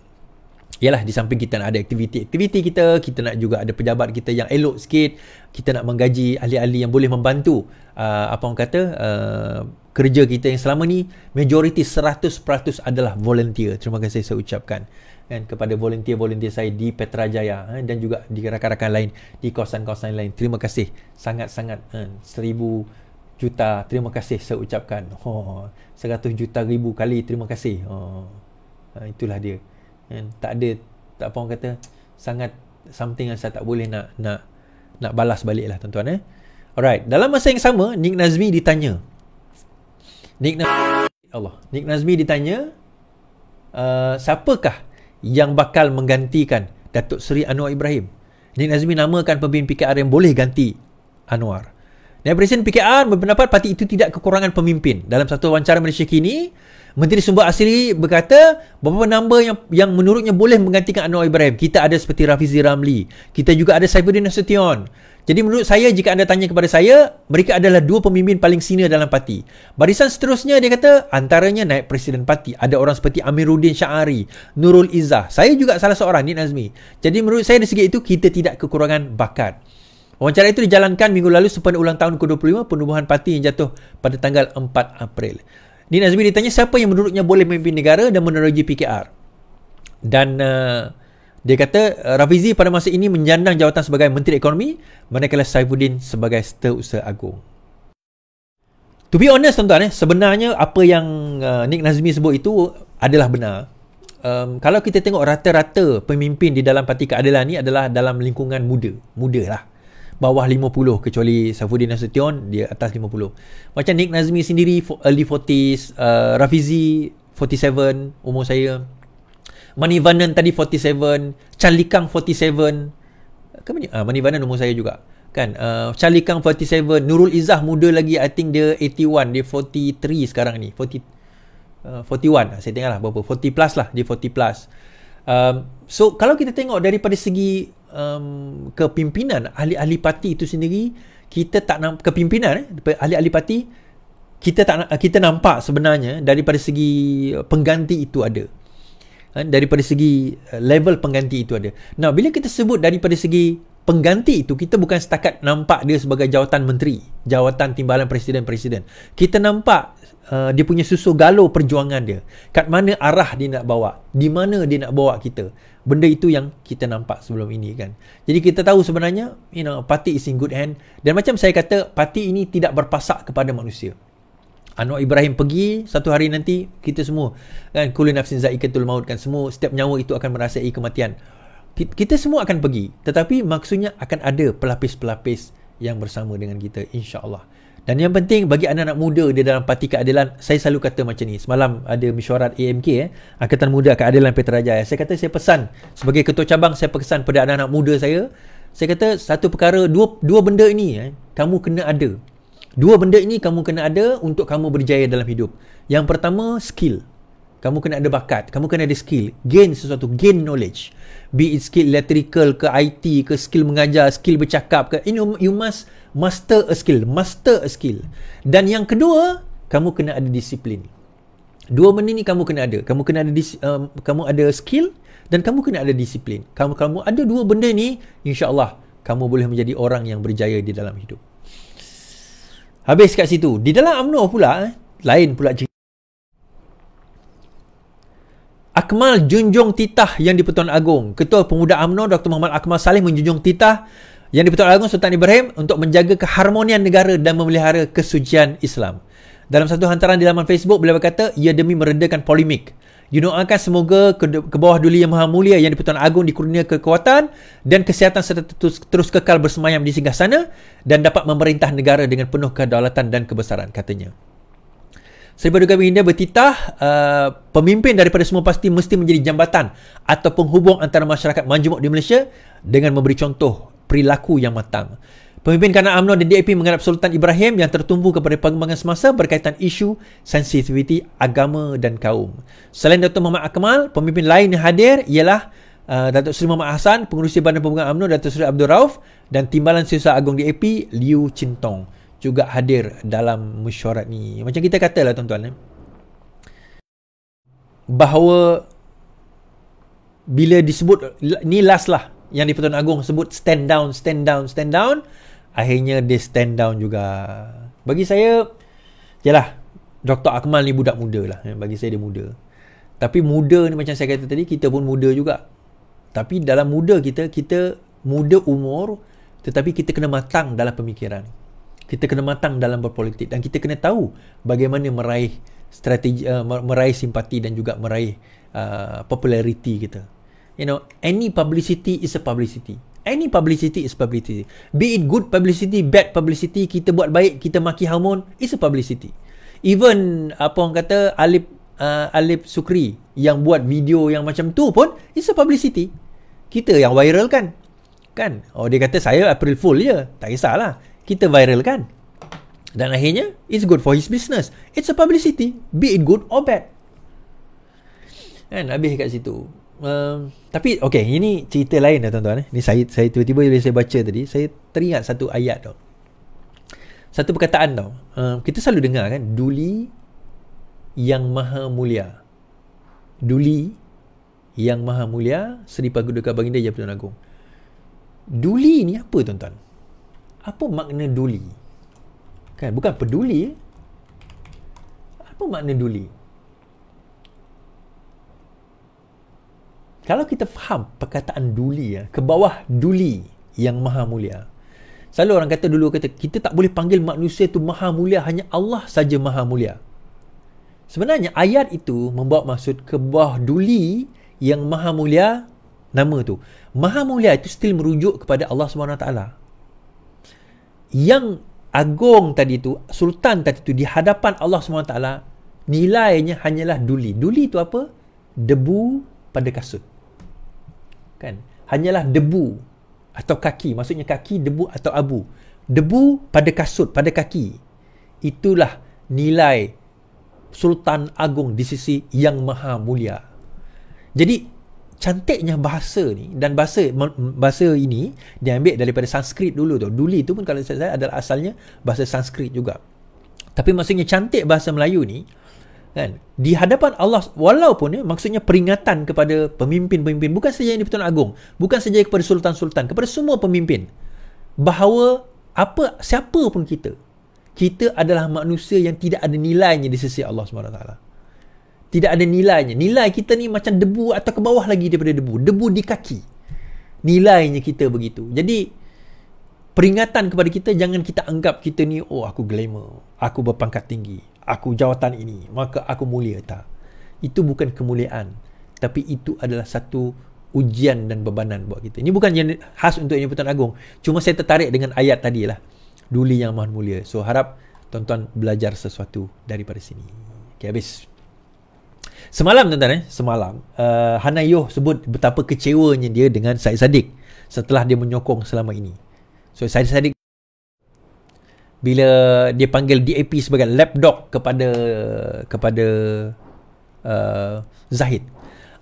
Speaker 1: Yalah di samping kita nak ada aktiviti-aktiviti kita, kita nak juga ada pejabat kita yang elok sikit, kita nak menggaji ahli-ahli yang boleh membantu uh, apa orang kata uh, kerja kita yang selama ni majoriti 100% adalah volunteer. Terima kasih saya ucapkan kan kepada volunteer-volunteer saya di Petrajaya eh, dan juga di rakan-rakan lain di kawasan-kawasan lain. Terima kasih sangat-sangat eh, seribu juta terima kasih saya ucapkan. Oh, seratus juta ribu kali terima kasih. Oh, itulah dia kan tak ada tak apa orang kata sangat something yang saya tak boleh nak nak nak balas balik lah tuan-tuan eh alright dalam masa yang sama Nick Nazmi ditanya Nick Nazmi Allah. Nick Nazmi ditanya uh, siapakah yang bakal menggantikan Datuk Seri Anwar Ibrahim? Nick Nazmi namakan pemimpin PKR yang boleh ganti Anwar. Dan Presiden PKR berpendapat parti itu tidak kekurangan pemimpin. Dalam satu wawancara Malaysia kini, Menteri Sumber Asli berkata beberapa nama yang yang menurutnya boleh menggantikan Anwar Ibrahim. Kita ada seperti Rafizi Ramli. Kita juga ada Saifuddin Nasution. Jadi menurut saya jika anda tanya kepada saya, mereka adalah dua pemimpin paling senior dalam parti. Barisan seterusnya dia kata antaranya naik presiden parti. Ada orang seperti Amiruddin Syahari, Nurul Izzah. Saya juga salah seorang, Nin Azmi. Jadi menurut saya dari segi itu kita tidak kekurangan bakat. Wawancara itu dijalankan minggu lalu sepenuh ulang tahun ke-25 penubuhan parti yang jatuh pada tanggal 4 April. Din Azmi ditanya siapa yang menurutnya boleh memimpin negara dan menerogi PKR. Dan uh, dia kata uh, Rafizi pada masa ini menjandang jawatan sebagai Menteri Ekonomi manakala Saifuddin sebagai Setiausaha Agung. To be honest tuan-tuan, eh, sebenarnya apa yang uh, Nick Nazmi sebut itu adalah benar. um, kalau kita tengok rata-rata pemimpin di dalam parti keadilan ni adalah dalam lingkungan muda. Muda lah. Bawah 50 kecuali Safuddin Nasution dia atas 50. Macam Nick Nazmi sendiri early 40s, uh, Rafizi 47 umur saya. Manivanan tadi 47, Charlie Kang 47. Ke mana? Ah, Manivanan umur saya juga. Kan? Uh, Charlie Kang 47, Nurul Izzah muda lagi, I think dia 81, dia 43 sekarang ni. 40 uh, 41 saya tengok lah berapa 40 plus lah dia 40 plus um, so kalau kita tengok daripada segi um, kepimpinan ahli-ahli parti itu sendiri kita tak nampak kepimpinan eh, ahli-ahli parti kita tak kita nampak sebenarnya daripada segi pengganti itu ada ha, daripada segi uh, level pengganti itu ada nah bila kita sebut daripada segi pengganti itu kita bukan setakat nampak dia sebagai jawatan menteri jawatan timbalan presiden-presiden kita nampak uh, dia punya susu galo perjuangan dia. Kat mana arah dia nak bawa? Di mana dia nak bawa kita? Benda itu yang kita nampak sebelum ini kan. Jadi kita tahu sebenarnya, you know, parti is in good hand. Dan macam saya kata, parti ini tidak berpasak kepada manusia. Anwar Ibrahim pergi satu hari nanti kita semua kan kullu nafsin zaikatul maut kan semua setiap nyawa itu akan merasai kematian. Kita semua akan pergi tetapi maksudnya akan ada pelapis-pelapis yang bersama dengan kita insya-Allah. Dan yang penting bagi anak-anak muda di dalam parti keadilan, saya selalu kata macam ni. Semalam ada mesyuarat AMK eh, Angkatan Muda Keadilan Petrajaya. Saya kata saya pesan sebagai ketua cabang saya pesan pada anak-anak muda saya, saya kata satu perkara dua dua benda ini eh, kamu kena ada. Dua benda ini kamu kena ada untuk kamu berjaya dalam hidup. Yang pertama skill. Kamu kena ada bakat, kamu kena ada skill, gain sesuatu, gain knowledge. Be it skill electrical ke IT ke skill mengajar, skill bercakap ke you, you must master a skill, master a skill. Dan yang kedua, kamu kena ada disiplin. Dua benda ni kamu kena ada. Kamu kena ada dis, um, kamu ada skill dan kamu kena ada disiplin. Kamu kamu ada dua benda ni, insya-Allah kamu boleh menjadi orang yang berjaya di dalam hidup. Habis kat situ. Di dalam UMNO pula, eh, lain pula cerita. Akmal junjung titah yang di-Pertuan Agong. Ketua Pemuda AMNO Dr. Muhammad Akmal Saleh menjunjung titah yang di-Pertuan Agong Sultan Ibrahim untuk menjaga keharmonian negara dan memelihara kesucian Islam. Dalam satu hantaran di laman Facebook, beliau berkata, ia demi meredakan polemik. Didoakan semoga ke, ke bawah duli yang maha mulia yang di-Pertuan Agong dikurnia kekuatan dan kesihatan serta terus, terus kekal bersemayam di singgah sana dan dapat memerintah negara dengan penuh kedaulatan dan kebesaran, katanya. Seri Paduka Hindia bertitah uh, pemimpin daripada semua pasti mesti menjadi jambatan atau penghubung antara masyarakat majmuk di Malaysia dengan memberi contoh perilaku yang matang. Pemimpin kanan UMNO dan DAP menghadap Sultan Ibrahim yang tertumpu kepada perkembangan semasa berkaitan isu sensitiviti agama dan kaum. Selain Dr. Muhammad Akmal, pemimpin lain yang hadir ialah uh, Datuk Seri Muhammad Hassan, Pengurusi Badan Pembangunan UMNO Datuk Seri Abdul Rauf dan Timbalan Sisa Agung DAP Liu Chintong juga hadir dalam mesyuarat ni. Macam kita katalah tuan-tuan eh. Bahawa bila disebut ni last lah yang di Pertuan Agong sebut stand down, stand down, stand down, akhirnya dia stand down juga. Bagi saya yalah Dr. Akmal ni budak muda lah. Eh. Bagi saya dia muda. Tapi muda ni macam saya kata tadi, kita pun muda juga. Tapi dalam muda kita, kita muda umur tetapi kita kena matang dalam pemikiran kita kena matang dalam berpolitik dan kita kena tahu bagaimana meraih strategi uh, meraih simpati dan juga meraih uh, populariti kita. You know any publicity is a publicity. Any publicity is publicity. Be it good publicity bad publicity kita buat baik kita maki hamun is a publicity. Even apa orang kata Alip uh, Alip Sukri yang buat video yang macam tu pun is a publicity. Kita yang viral kan? Kan? Oh dia kata saya April Fool je. Tak kisahlah kita viral kan? Dan akhirnya it's good for his business. It's a publicity be it good or bad. Kan habis kat situ. Um, tapi okay ini cerita lain dah tuan-tuan eh. ni saya saya tiba-tiba bila saya baca tadi saya teringat satu ayat tau. Satu perkataan tau. Um, kita selalu dengar kan duli yang maha mulia. Duli yang maha mulia Seri Paduka Baginda Jabatan Agung. Duli ni apa tuan-tuan apa makna duli? Kan bukan peduli. Apa makna duli? Kalau kita faham perkataan duli ya, ke bawah duli yang maha mulia. Selalu orang kata dulu kata kita tak boleh panggil manusia itu maha mulia hanya Allah saja maha mulia. Sebenarnya ayat itu membawa maksud ke bawah duli yang maha mulia nama tu. Maha mulia itu still merujuk kepada Allah SWT. Yang agung tadi tu, sultan tadi tu di hadapan Allah SWT, nilainya hanyalah duli. Duli itu apa? Debu pada kasut. Kan? Hanyalah debu atau kaki. Maksudnya kaki, debu atau abu. Debu pada kasut, pada kaki. Itulah nilai Sultan Agung di sisi yang maha mulia. Jadi cantiknya bahasa ni dan bahasa bahasa ini diambil daripada Sanskrit dulu tu. Duli tu pun kalau saya adalah asalnya bahasa Sanskrit juga. Tapi maksudnya cantik bahasa Melayu ni kan di hadapan Allah walaupun ya, maksudnya peringatan kepada pemimpin-pemimpin bukan saja yang di-Pertuan Agong, bukan saja kepada sultan-sultan, kepada semua pemimpin bahawa apa siapa pun kita kita adalah manusia yang tidak ada nilainya di sisi Allah SWT. Tidak ada nilainya. Nilai kita ni macam debu atau ke bawah lagi daripada debu. Debu di kaki. Nilainya kita begitu. Jadi, peringatan kepada kita, jangan kita anggap kita ni, oh aku glamour. Aku berpangkat tinggi. Aku jawatan ini. Maka aku mulia. Tak. Itu bukan kemuliaan. Tapi itu adalah satu ujian dan bebanan buat kita. Ini bukan yang khas untuk Yang Pertuan Agong. Cuma saya tertarik dengan ayat tadi lah duli yang maha mulia. So harap tuan-tuan belajar sesuatu daripada sini. Okay, habis. Semalam tuan-tuan eh, semalam uh, Hana Yoh sebut betapa kecewanya dia dengan Said Sadiq setelah dia menyokong selama ini. So Said Sadiq bila dia panggil DAP sebagai lapdog kepada kepada uh, Zahid.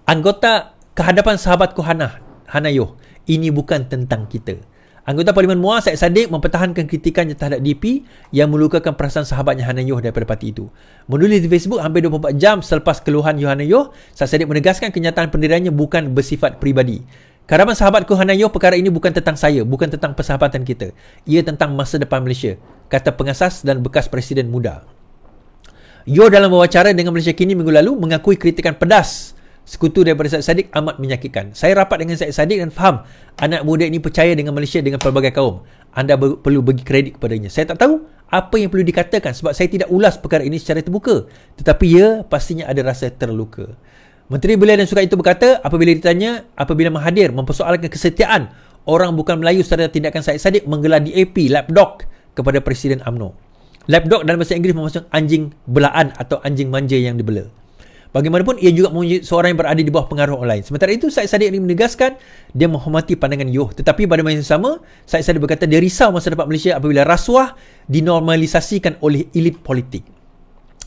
Speaker 1: Anggota kehadapan sahabatku Hana, Hana Yoh, ini bukan tentang kita. Anggota Parlimen Muar Syed Saddiq mempertahankan kritikannya terhadap DP yang melukakan perasaan sahabatnya Hanan Yoh daripada parti itu. Menulis di Facebook hampir 24 jam selepas keluhan Yohana Yoh, Syed Saddiq menegaskan kenyataan pendiriannya bukan bersifat peribadi. Karaman sahabatku Hanan Yoh, perkara ini bukan tentang saya, bukan tentang persahabatan kita. Ia tentang masa depan Malaysia, kata pengasas dan bekas presiden muda. Yoh dalam wawancara dengan Malaysia Kini minggu lalu mengakui kritikan pedas sekutu daripada Syed Saddiq amat menyakitkan. Saya rapat dengan Syed Saddiq dan faham anak muda ini percaya dengan Malaysia dengan pelbagai kaum. Anda ber- perlu bagi kredit kepadanya. Saya tak tahu apa yang perlu dikatakan sebab saya tidak ulas perkara ini secara terbuka. Tetapi ia pastinya ada rasa terluka. Menteri Belia dan Sukat itu berkata apabila ditanya apabila menghadir mempersoalkan kesetiaan orang bukan Melayu serta tindakan Syed Saddiq menggelar DAP lapdog kepada Presiden AMNO. Lapdog dalam bahasa Inggeris maksud anjing belaan atau anjing manja yang dibela. Bagaimanapun ia juga menjadi seorang yang berada di bawah pengaruh orang lain. Sementara itu Syed Saddiq ini menegaskan dia menghormati pandangan Yoh. Tetapi pada masa yang sama, Syed Saddiq berkata dia risau masa depan Malaysia apabila rasuah dinormalisasikan oleh elit politik.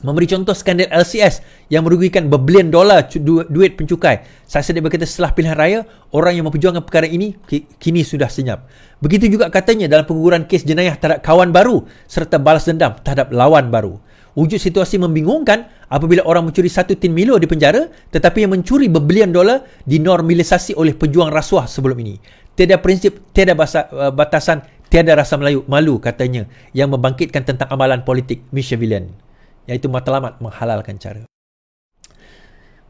Speaker 1: Memberi contoh skandal LCS yang merugikan berbilion dolar du- duit pencukai. Syed Saddiq berkata setelah pilihan raya, orang yang memperjuangkan perkara ini kini sudah senyap. Begitu juga katanya dalam pengguguran kes jenayah terhadap kawan baru serta balas dendam terhadap lawan baru. Wujud situasi membingungkan apabila orang mencuri satu tin Milo di penjara tetapi yang mencuri berbilion dolar dinormalisasi oleh pejuang rasuah sebelum ini. Tiada prinsip, tiada basa, uh, batasan, tiada rasa Melayu, malu katanya yang membangkitkan tentang amalan politik Michevillian iaitu matlamat menghalalkan cara.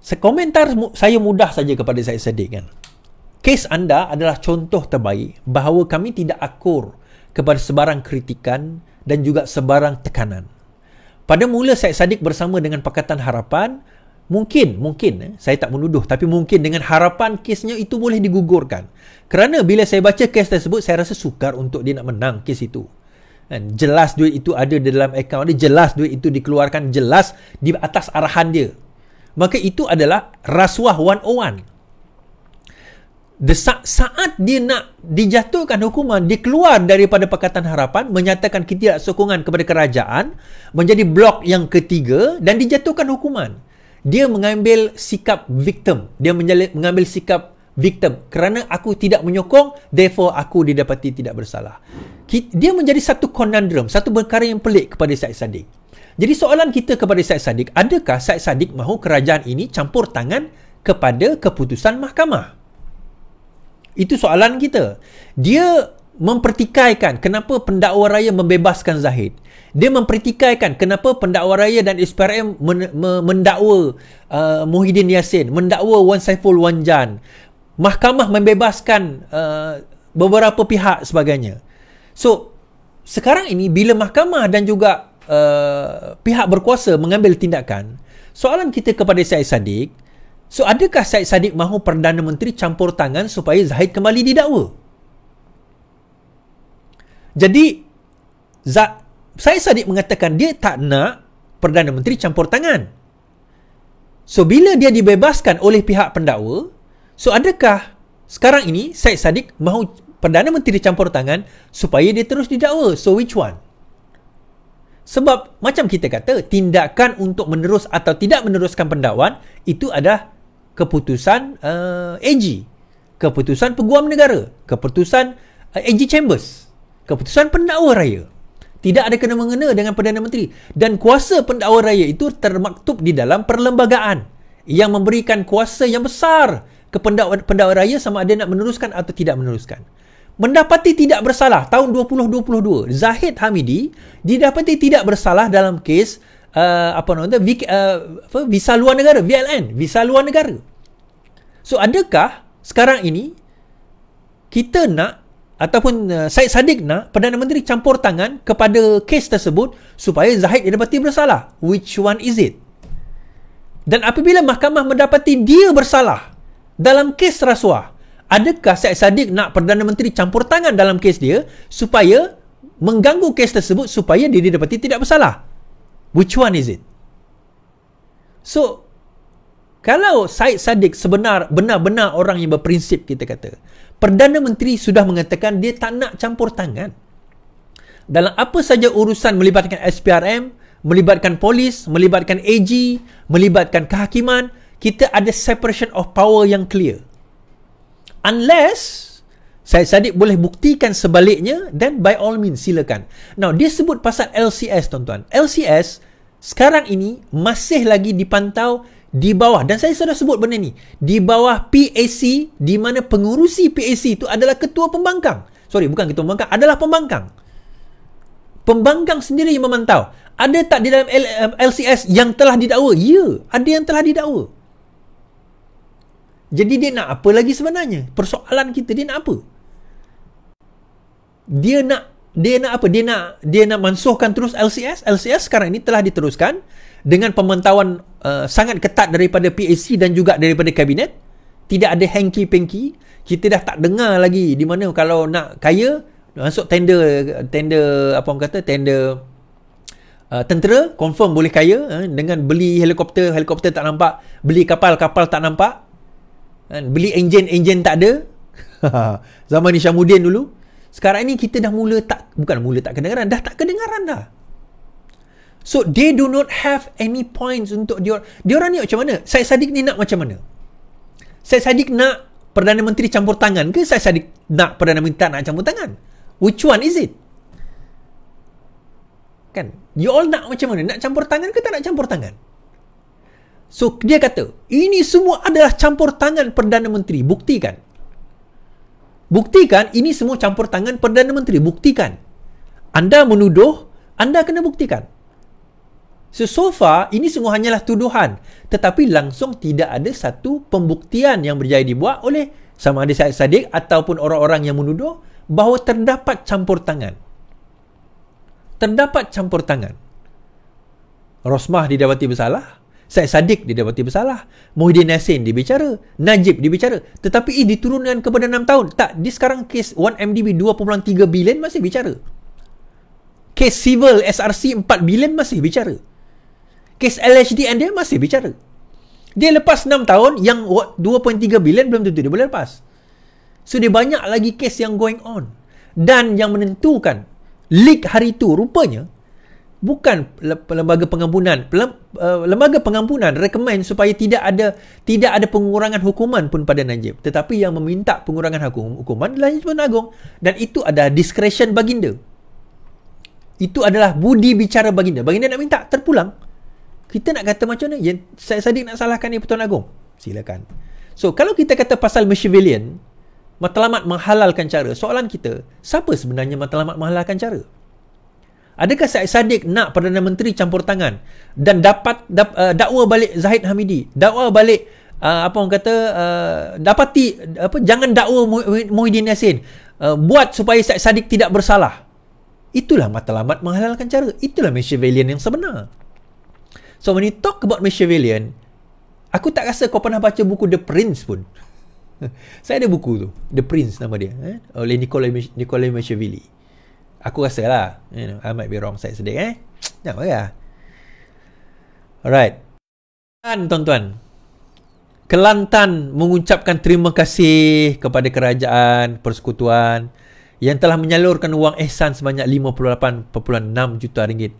Speaker 1: Sekomentar saya mudah saja kepada saya sedih kan. Kes anda adalah contoh terbaik bahawa kami tidak akur kepada sebarang kritikan dan juga sebarang tekanan. Pada mula Syed Saddiq bersama dengan Pakatan Harapan, mungkin, mungkin, eh, saya tak menuduh, tapi mungkin dengan harapan kesnya itu boleh digugurkan. Kerana bila saya baca kes tersebut, saya rasa sukar untuk dia nak menang kes itu. Dan jelas duit itu ada di dalam akaun dia, jelas duit itu dikeluarkan, jelas di atas arahan dia. Maka itu adalah rasuah 101 the sa- saat dia nak dijatuhkan hukuman dia keluar daripada Pakatan Harapan menyatakan ketidaksokongan kepada kerajaan menjadi blok yang ketiga dan dijatuhkan hukuman. Dia mengambil sikap victim. Dia mengambil sikap victim. Kerana aku tidak menyokong therefore aku didapati tidak bersalah. Dia menjadi satu conundrum satu perkara yang pelik kepada Syed Saddiq jadi soalan kita kepada Syed Saddiq adakah Syed Saddiq mahu kerajaan ini campur tangan kepada keputusan mahkamah itu soalan kita. Dia mempertikaikan kenapa pendakwa raya membebaskan Zahid. Dia mempertikaikan kenapa pendakwa raya dan SPRM men- mendakwa uh, Muhyiddin Yassin, mendakwa Wan Saiful Wanjan. Mahkamah membebaskan uh, beberapa pihak sebagainya. So, sekarang ini bila mahkamah dan juga uh, pihak berkuasa mengambil tindakan, soalan kita kepada Syed Saddiq, so adakah Syed Saddiq mahu Perdana Menteri campur tangan supaya Zahid kembali didakwa? Jadi, Syed Saddiq mengatakan dia tak nak Perdana Menteri campur tangan. So, bila dia dibebaskan oleh pihak pendakwa, so adakah sekarang ini Syed Saddiq mahu Perdana Menteri campur tangan supaya dia terus didakwa? So, which one? Sebab macam kita kata, tindakan untuk menerus atau tidak meneruskan pendakwaan itu adalah keputusan uh, AG. Keputusan Peguam Negara. Keputusan uh, AG Chambers. Keputusan pendakwa raya. Tidak ada kena-mengena dengan Perdana Menteri. Dan kuasa pendakwa raya itu termaktub di dalam perlembagaan yang memberikan kuasa yang besar ke pendakwa, pendakwa raya sama ada nak meneruskan atau tidak meneruskan mendapati tidak bersalah tahun 2022 Zahid Hamidi didapati tidak bersalah dalam kes uh, apa nama tu uh, apa visa luar negara VLN visa luar negara. So adakah sekarang ini kita nak ataupun uh, Syed Saddiq nak Perdana Menteri campur tangan kepada kes tersebut supaya Zahid didapati bersalah? Which one is it? Dan apabila mahkamah mendapati dia bersalah dalam kes rasuah adakah Syed Saddiq nak Perdana Menteri campur tangan dalam kes dia supaya mengganggu kes tersebut supaya dia didapati tidak bersalah? Which one is it? So, kalau Syed Saddiq sebenar benar-benar orang yang berprinsip kita kata, Perdana Menteri sudah mengatakan dia tak nak campur tangan dalam apa saja urusan melibatkan SPRM, melibatkan polis, melibatkan AG, melibatkan kehakiman, kita ada separation of power yang clear. Unless saya Sadiq boleh buktikan sebaliknya then by all means silakan. Now dia sebut pasal LCS tuan-tuan. LCS sekarang ini masih lagi dipantau di bawah dan saya sudah sebut benda ni di bawah PAC di mana pengurusi PAC itu adalah ketua pembangkang. Sorry bukan ketua pembangkang adalah pembangkang. Pembangkang sendiri yang memantau. Ada tak di dalam LCS yang telah didakwa? Ya, ada yang telah didakwa. Jadi dia nak apa lagi sebenarnya? Persoalan kita dia nak apa? Dia nak dia nak apa? Dia nak dia nak mansuhkan terus LCS. LCS sekarang ini telah diteruskan dengan pemantauan uh, sangat ketat daripada PAC dan juga daripada kabinet. Tidak ada hanky-panky. Kita dah tak dengar lagi di mana kalau nak kaya masuk tender tender apa orang kata tender uh, tentera confirm boleh kaya uh, dengan beli helikopter helikopter tak nampak beli kapal kapal tak nampak Kan? Beli enjin-enjin tak ada. Zaman Isyamuddin dulu. Sekarang ni kita dah mula tak, bukan mula tak kedengaran, dah tak kedengaran dah. So, they do not have any points untuk dia. Dia orang ni macam mana? Syed Saddiq ni nak macam mana? Syed Saddiq nak Perdana Menteri campur tangan ke Syed Saddiq nak Perdana Menteri tak nak campur tangan? Which one is it? Kan? You all nak macam mana? Nak campur tangan ke tak nak campur tangan? So dia kata, ini semua adalah campur tangan Perdana Menteri. Buktikan. Buktikan ini semua campur tangan Perdana Menteri. Buktikan. Anda menuduh, anda kena buktikan. So, so far, ini semua hanyalah tuduhan. Tetapi langsung tidak ada satu pembuktian yang berjaya dibuat oleh sama ada Syed Saddiq ataupun orang-orang yang menuduh bahawa terdapat campur tangan. Terdapat campur tangan. Rosmah didapati bersalah. Syed Saddiq didapati bersalah. Muhyiddin Yassin dibicara. Najib dibicara. Tetapi ini diturunkan kepada 6 tahun. Tak, di sekarang kes 1MDB 2.3 bilion masih bicara. Kes civil SRC 4 bilion masih bicara. Kes LHDN dia masih bicara. Dia lepas 6 tahun yang 2.3 bilion belum tentu dia boleh lepas. So dia banyak lagi kes yang going on. Dan yang menentukan leak hari itu rupanya bukan lembaga pengampunan uh, lembaga pengampunan recommend supaya tidak ada tidak ada pengurangan hukuman pun pada Najib. Tetapi yang meminta pengurangan hukum, hukuman adalah Hizbun Agung. Dan itu ada discretion baginda. Itu adalah budi bicara baginda. Baginda nak minta terpulang. Kita nak kata macam mana? Yang saya sadik nak salahkan ni Pertuan Agung. Silakan. So kalau kita kata pasal Machiavellian matlamat menghalalkan cara soalan kita siapa sebenarnya matlamat menghalalkan cara Adakah Syed Saddiq nak Perdana Menteri campur tangan dan dapat dap, uh, dakwa balik Zahid Hamidi, dakwa balik uh, apa orang kata uh, dapati apa jangan dakwa Muhyiddin Yassin. Uh, buat supaya Syed Saddiq tidak bersalah. Itulah matlamat menghalalkan cara. Itulah Machiavellian yang sebenar. So when you talk about Machiavellian, aku tak rasa kau pernah baca buku The Prince pun. Saya ada buku tu, The Prince nama dia, eh? oleh Nicola Nicola Machiavelli. Aku rasa lah, you know, I might be wrong saya sedih eh. Jangan marah. Alright. Dan tuan-tuan, Kelantan mengucapkan terima kasih kepada kerajaan persekutuan yang telah menyalurkan wang ihsan sebanyak 58.6 juta ringgit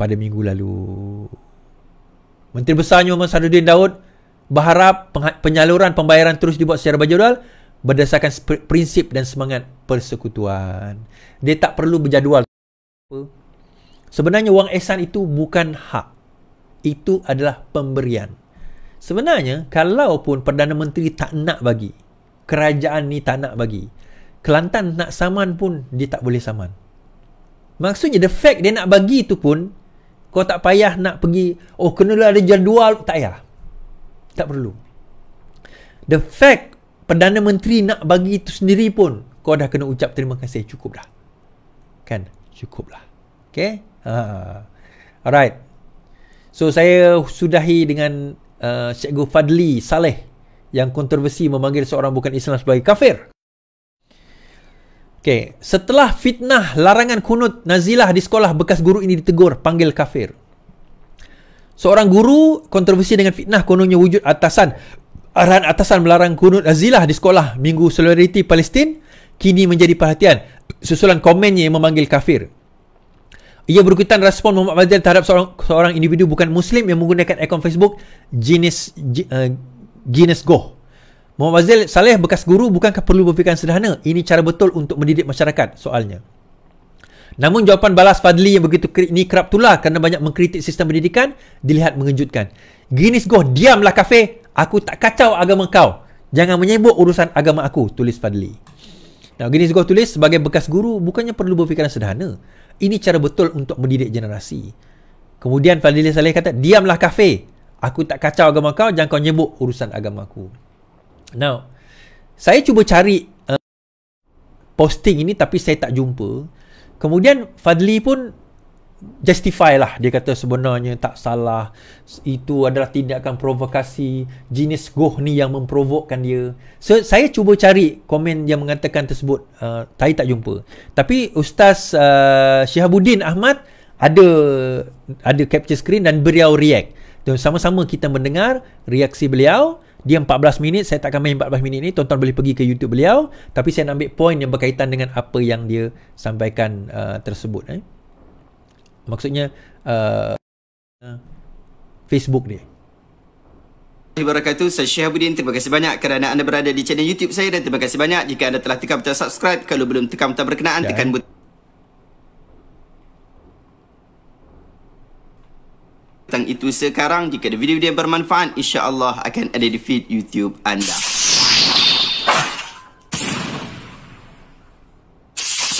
Speaker 1: pada minggu lalu. Menteri Besarnya Muhammad Sadruddin Daud berharap penyaluran pembayaran terus dibuat secara berjadual berdasarkan prinsip dan semangat persekutuan. Dia tak perlu berjadual. Sebenarnya wang ihsan itu bukan hak. Itu adalah pemberian. Sebenarnya, kalau pun Perdana Menteri tak nak bagi, kerajaan ni tak nak bagi, Kelantan nak saman pun dia tak boleh saman. Maksudnya, the fact dia nak bagi tu pun, kau tak payah nak pergi, oh kenalah ada jadual, tak payah. Tak perlu. The fact Perdana Menteri nak bagi itu sendiri pun, kau dah kena ucap terima kasih, cukup dah. Kan? Cukup lah. Okay? Ha. Alright. So, saya sudahi dengan uh, Cikgu Fadli Saleh yang kontroversi memanggil seorang bukan Islam sebagai kafir. Okay, setelah fitnah larangan kunut nazilah di sekolah bekas guru ini ditegur panggil kafir. Seorang guru kontroversi dengan fitnah kononnya wujud atasan arahan atasan melarang kunut nazilah di sekolah Minggu Solidariti Palestin kini menjadi perhatian susulan komennya yang memanggil kafir. Ia berkaitan respon Muhammad Fadil terhadap seorang, seorang individu bukan Muslim yang menggunakan akaun Facebook jenis Guinness Go. Muhammad Fadil Saleh bekas guru bukankah perlu berfikiran sederhana? Ini cara betul untuk mendidik masyarakat soalnya. Namun jawapan balas Fadli yang begitu ini kerap tular kerana banyak mengkritik sistem pendidikan dilihat mengejutkan. Guinness Go, diamlah kafe. Aku tak kacau agama kau. Jangan menyebut urusan agama aku, tulis Fadli. Nah, Guinness Go tulis sebagai bekas guru bukannya perlu berfikiran sederhana. Ini cara betul untuk mendidik generasi. Kemudian Fadli Saleh kata, diamlah kafe. Aku tak kacau agama kau, jangan kau nyebut urusan agama aku. Now, saya cuba cari uh, posting ini tapi saya tak jumpa. Kemudian Fadli pun justify lah. Dia kata sebenarnya tak salah. Itu adalah tindakan provokasi jenis goh ni yang memprovokkan dia. So saya cuba cari komen yang mengatakan tersebut. Uh, saya tak jumpa. Tapi Ustaz uh, Syihabuddin Ahmad ada ada capture screen dan beliau react. Dan sama-sama kita mendengar reaksi beliau. Dia 14 minit saya tak akan main 14 minit ni. Tonton boleh pergi ke YouTube beliau. Tapi saya nak ambil point yang berkaitan dengan apa yang dia sampaikan uh, tersebut eh maksudnya uh, Facebook dia
Speaker 2: Wabarakatuh, saya Syihabuddin. Terima kasih banyak kerana anda berada di channel YouTube saya dan terima kasih banyak jika anda telah tekan butang subscribe. Kalau belum tekan butang berkenaan, ya. tekan butang itu sekarang. Jika ada video-video yang bermanfaat, insya-Allah akan ada di feed YouTube anda.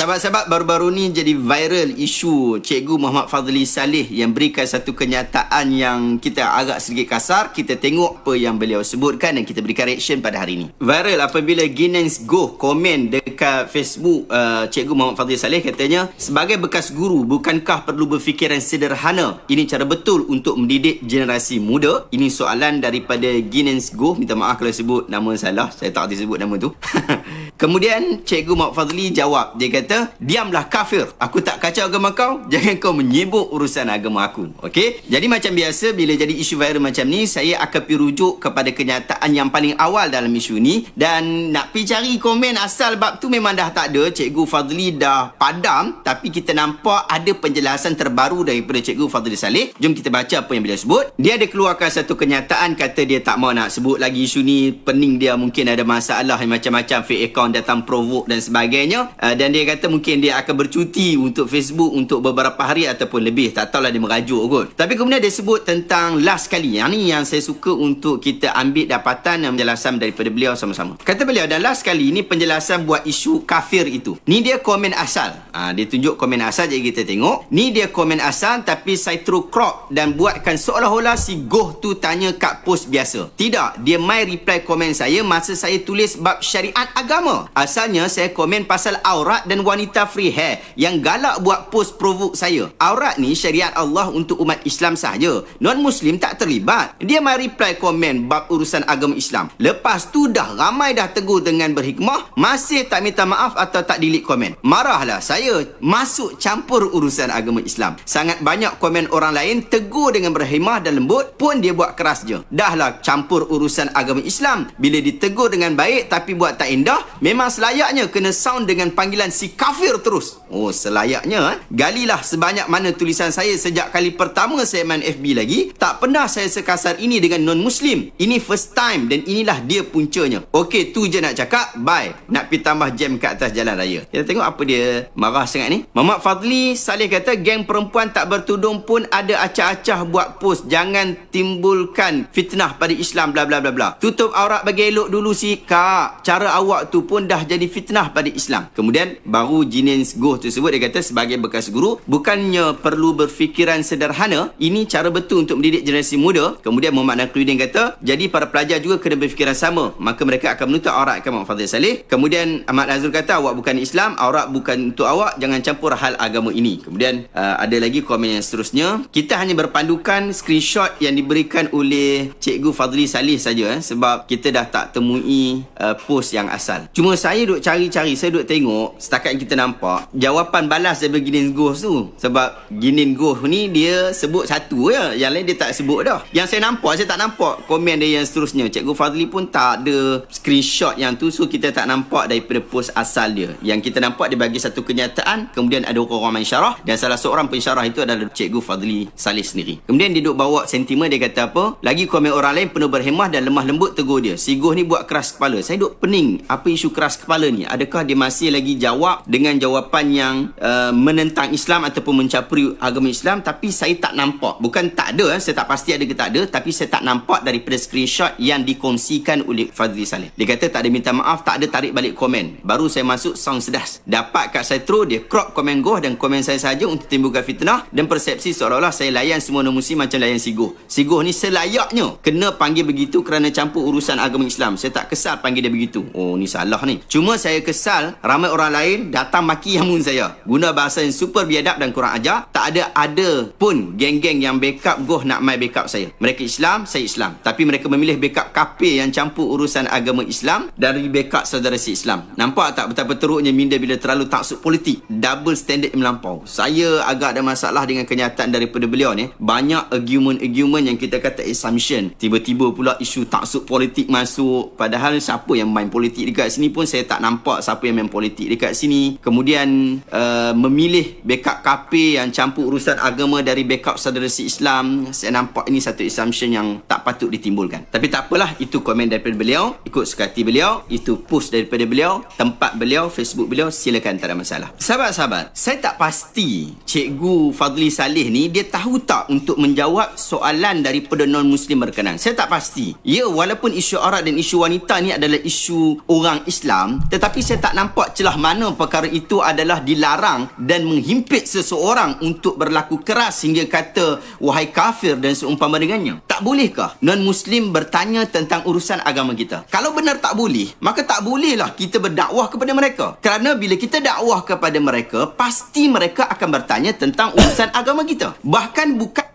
Speaker 2: Sahabat-sahabat, baru-baru ni jadi viral isu Cikgu Muhammad Fadli Salih yang berikan satu kenyataan yang kita agak sedikit kasar. Kita tengok apa yang beliau sebutkan dan kita berikan reaction pada hari ini. Viral apabila Guinness Go komen dekat Facebook uh, Cikgu Muhammad Fadli Salih katanya, sebagai bekas guru, bukankah perlu berfikiran sederhana? Ini cara betul untuk mendidik generasi muda. Ini soalan daripada Guinness Go. Minta maaf kalau sebut nama salah. Saya tak disebut nama tu. Kemudian Cikgu Muhammad Fadli jawab. Dia kata, kata, diamlah kafir. Aku tak kacau agama kau. Jangan kau menyibuk urusan agama aku. Okey? Jadi macam biasa, bila jadi isu viral macam ni, saya akan pergi rujuk kepada kenyataan yang paling awal dalam isu ni. Dan nak pergi cari komen asal bab tu memang dah tak ada. Cikgu Fadli dah padam. Tapi kita nampak ada penjelasan terbaru daripada Cikgu Fadli Saleh. Jom kita baca apa yang beliau sebut. Dia ada keluarkan satu kenyataan kata dia tak mau nak sebut lagi isu ni. Pening dia mungkin ada masalah macam-macam fake account datang provoke dan sebagainya. Uh, dan dia kata kata mungkin dia akan bercuti untuk Facebook untuk beberapa hari ataupun lebih. Tak tahulah dia merajuk kot. Tapi kemudian dia sebut tentang last kali. Yang ni yang saya suka untuk kita ambil dapatan dan penjelasan daripada beliau sama-sama. Kata beliau, dan last kali ni penjelasan buat isu kafir itu. Ni dia komen asal. Ha, dia tunjuk komen asal jadi kita tengok. Ni dia komen asal tapi saya through crop dan buatkan seolah-olah si Goh tu tanya kat post biasa. Tidak, dia mai reply komen saya masa saya tulis bab syariat agama. Asalnya saya komen pasal aurat dan wanita free hair yang galak buat post provoke saya. Aurat ni syariat Allah untuk umat Islam sahaja. Non-Muslim tak terlibat. Dia mai reply komen bab urusan agama Islam. Lepas tu dah ramai dah tegur dengan berhikmah, masih tak minta maaf atau tak delete komen. Marahlah saya masuk campur urusan agama Islam. Sangat banyak komen orang lain tegur dengan berhikmah dan lembut pun dia buat keras je. Dahlah campur urusan agama Islam. Bila ditegur dengan baik tapi buat tak indah, memang selayaknya kena sound dengan panggilan si kafir terus. Oh, selayaknya. Eh? Galilah sebanyak mana tulisan saya sejak kali pertama saya main FB lagi. Tak pernah saya sekasar ini dengan non-Muslim. Ini first time dan inilah dia puncanya. Okey, tu je nak cakap. Bye. Nak pergi tambah jam kat atas jalan raya. Kita tengok apa dia marah sangat ni. Muhammad Fadli Salih kata, geng perempuan tak bertudung pun ada acah-acah buat post. Jangan timbulkan fitnah pada Islam bla bla bla bla. Tutup aurat bagi elok dulu si kak. Cara awak tu pun dah jadi fitnah pada Islam. Kemudian baru Jinin Goh tersebut dia kata sebagai bekas guru bukannya perlu berfikiran sederhana. Ini cara betul untuk mendidik generasi muda. Kemudian Muhammad Naqluddin kata jadi para pelajar juga kena berfikiran sama. Maka mereka akan menuntut aurat ke Muhammad Fadil Saleh. Kemudian Ahmad Nazrul kata awak bukan Islam, aurat bukan untuk awak, jangan campur hal agama ini. Kemudian uh, ada lagi komen yang seterusnya. Kita hanya berpandukan screenshot yang diberikan oleh Cikgu Fadli Salih saja eh, sebab kita dah tak temui uh, post yang asal. Cuma saya duk cari-cari, saya duk tengok setakat yang kita nampak jawapan balas daripada Ginin Goh tu. Sebab Ginin Goh ni dia sebut satu ya, yang lain dia tak sebut dah. Yang saya nampak, saya tak nampak komen dia yang seterusnya. Cikgu Fadli pun tak ada screenshot yang tu so kita tak nampak daripada post asal dia. Yang kita nampak dia bagi satu kenyataan, kemudian ada orang-orang mensyarah dan salah seorang pensyarah itu adalah Cikgu Fadli Salih sendiri. Kemudian dia duk bawa sentimen dia kata apa? Lagi komen orang lain penuh berhemah dan lemah lembut tegur dia. Si Goh ni buat keras kepala. Saya duk pening apa isu keras kepala ni. Adakah dia masih lagi jawab dengan jawapan yang uh, menentang Islam ataupun mencapuri agama Islam tapi saya tak nampak. Bukan tak ada, eh. saya tak pasti ada ke tak ada tapi saya tak nampak daripada screenshot yang dikongsikan oleh Fadli Saleh. Dia kata tak ada minta maaf, tak ada tarik balik komen. Baru saya masuk sound sedas. Dapat kat saya terus dia crop komen Goh dan komen saya saja untuk timbulkan fitnah dan persepsi seolah-olah saya layan semua non-muslim macam layan si Goh. Si Goh ni selayaknya kena panggil begitu kerana campur urusan agama Islam. Saya tak kesal panggil dia begitu. Oh ni salah ni. Cuma saya kesal ramai orang lain datang maki yamun saya. Guna bahasa yang super biadab dan kurang ajar. Tak ada ada pun geng-geng yang backup Goh nak mai backup saya. Mereka Islam, saya Islam. Tapi mereka memilih backup kafir yang campur urusan agama Islam dari backup saudara si Islam. Nampak tak betapa teruknya minda bila terlalu taksub politik. Double standard melampau. Saya agak ada masalah dengan kenyataan daripada beliau ni. Banyak argument-argument yang kita kata assumption. Tiba-tiba pula isu taksub politik masuk. Padahal siapa yang main politik dekat sini pun saya tak nampak siapa yang main politik dekat sini. Kemudian uh, memilih backup kafir yang campur urusan agama dari backup saudara si Islam. Saya nampak ini satu assumption yang tak patut ditimbulkan. Tapi tak apalah, itu komen daripada beliau. Ikut sekati beliau. Itu post daripada beliau. Tempat beliau, Facebook beliau. Silakan, tak ada masalah. Sahabat-sahabat, saya tak pasti Cikgu Fadli Salih ni, dia tahu tak untuk menjawab soalan daripada non-Muslim berkenan. Saya tak pasti. Ya, walaupun isu aurat dan isu wanita ni adalah isu orang Islam, tetapi saya tak nampak celah mana itu adalah dilarang dan menghimpit seseorang untuk berlaku keras hingga kata wahai kafir dan seumpama dengannya. Tak bolehkah non-Muslim bertanya tentang urusan agama kita? Kalau benar tak boleh, maka tak bolehlah kita berdakwah kepada mereka. Kerana bila kita dakwah kepada mereka, pasti mereka akan bertanya tentang urusan agama kita. Bahkan bukan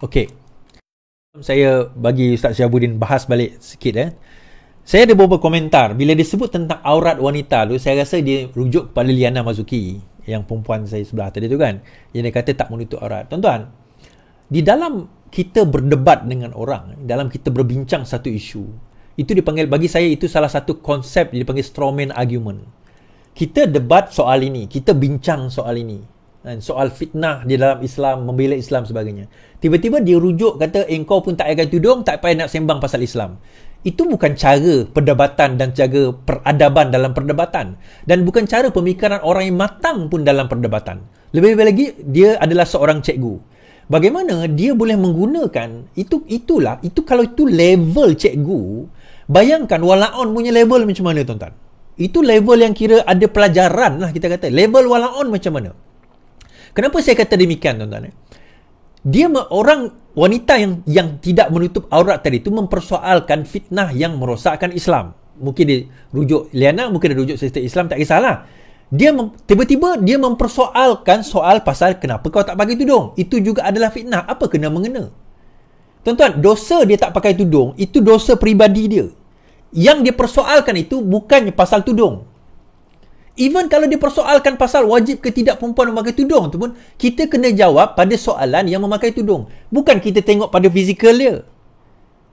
Speaker 1: Okey. Saya bagi Ustaz Syabuddin bahas balik sikit eh. Saya ada beberapa komentar bila disebut tentang aurat wanita tu saya rasa dia rujuk kepada Liana Mazuki yang perempuan saya sebelah tadi tu kan yang dia kata tak menutup aurat. Tuan-tuan, di dalam kita berdebat dengan orang, dalam kita berbincang satu isu, itu dipanggil bagi saya itu salah satu konsep dipanggil strawman argument. Kita debat soal ini, kita bincang soal ini. Dan soal fitnah di dalam Islam, membela Islam sebagainya. Tiba-tiba dia rujuk kata, eh, kau pun tak pakai tudung, tak payah nak sembang pasal Islam. Itu bukan cara perdebatan dan cara peradaban dalam perdebatan. Dan bukan cara pemikiran orang yang matang pun dalam perdebatan. Lebih-lebih lagi, dia adalah seorang cikgu. Bagaimana dia boleh menggunakan, itu itulah, itu kalau itu level cikgu, bayangkan walaon punya level macam mana tuan-tuan. Itu level yang kira ada pelajaran lah kita kata. Level walaon macam mana. Kenapa saya kata demikian tuan-tuan? Eh? Dia orang wanita yang yang tidak menutup aurat tadi itu mempersoalkan fitnah yang merosakkan Islam. Mungkin dia rujuk Liana, mungkin dia rujuk sistem Islam tak kisahlah. dia mem- tiba-tiba dia mempersoalkan soal pasal kenapa kau tak pakai tudung. Itu juga adalah fitnah. Apa kena mengena? Tuan-tuan, dosa dia tak pakai tudung, itu dosa peribadi dia. Yang dia persoalkan itu bukannya pasal tudung. Even kalau dia persoalkan pasal wajib ke tidak perempuan memakai tudung tu pun, kita kena jawab pada soalan yang memakai tudung. Bukan kita tengok pada fizikal dia.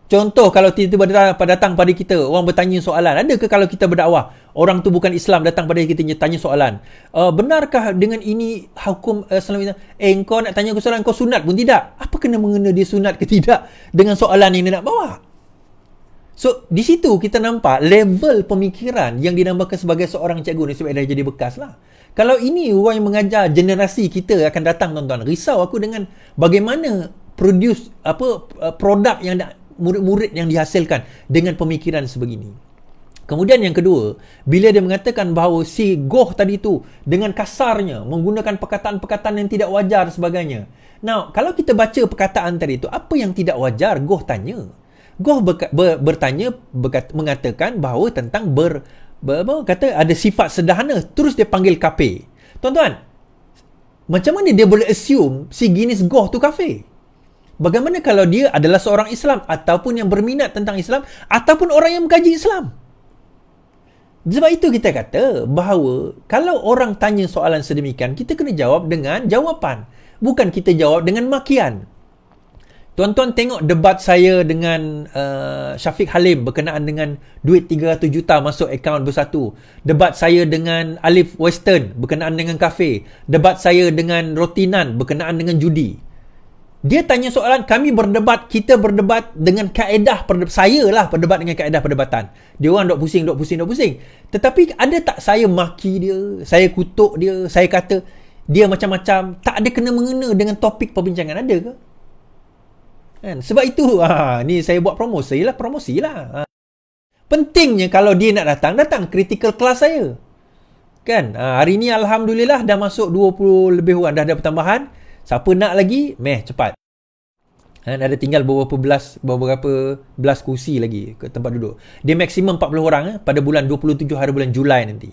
Speaker 1: Contoh kalau tiba-tiba datang, datang pada kita orang bertanya soalan, ada ke kalau kita berdakwah orang tu bukan Islam datang pada kita tanya soalan, uh, benarkah dengan ini hukum uh, Islam? Eh kau nak tanya aku soalan kau sunat pun tidak. Apa kena mengena dia sunat ke tidak dengan soalan yang dia nak bawa? So di situ kita nampak level pemikiran yang dinamakan sebagai seorang cikgu ni sebab dah jadi bekas lah. Kalau ini orang yang mengajar generasi kita akan datang tuan-tuan. Risau aku dengan bagaimana produce apa uh, produk yang murid-murid yang dihasilkan dengan pemikiran sebegini. Kemudian yang kedua, bila dia mengatakan bahawa si Goh tadi tu dengan kasarnya menggunakan perkataan-perkataan yang tidak wajar sebagainya. Now, kalau kita baca perkataan tadi tu, apa yang tidak wajar? Goh tanya. Goh ber, ber, bertanya, berkata, mengatakan bahawa tentang ber, ber, apa, kata ada sifat sederhana. Terus dia panggil kafe. Tuan-tuan, macam mana dia boleh assume si Guinness Goh tu kafe? Bagaimana kalau dia adalah seorang Islam ataupun yang berminat tentang Islam ataupun orang yang mengkaji Islam? Sebab itu kita kata bahawa kalau orang tanya soalan sedemikian, kita kena jawab dengan jawapan. Bukan kita jawab dengan makian. Tuan-tuan tengok debat saya dengan uh, Syafiq Halim berkenaan dengan duit 300 juta masuk akaun bersatu. Debat saya dengan Alif Western berkenaan dengan kafe. Debat saya dengan Rotinan berkenaan dengan judi. Dia tanya soalan, kami berdebat, kita berdebat dengan kaedah, perdebat, saya lah berdebat dengan kaedah perdebatan. Dia orang dok pusing, dok pusing, dok pusing. Tetapi ada tak saya maki dia, saya kutuk dia, saya kata dia macam-macam, tak ada kena mengena dengan topik perbincangan, ada ke? Kan? Sebab itu, ha, ni saya buat promosi lah, promosi lah. Ha. Pentingnya kalau dia nak datang, datang critical class saya. Kan? Ha, hari ni Alhamdulillah dah masuk 20 lebih orang, dah ada pertambahan. Siapa nak lagi, meh cepat. Dan ada tinggal beberapa belas beberapa belas kursi lagi ke tempat duduk. Dia maksimum 40 orang eh, pada bulan 27 hari bulan Julai nanti.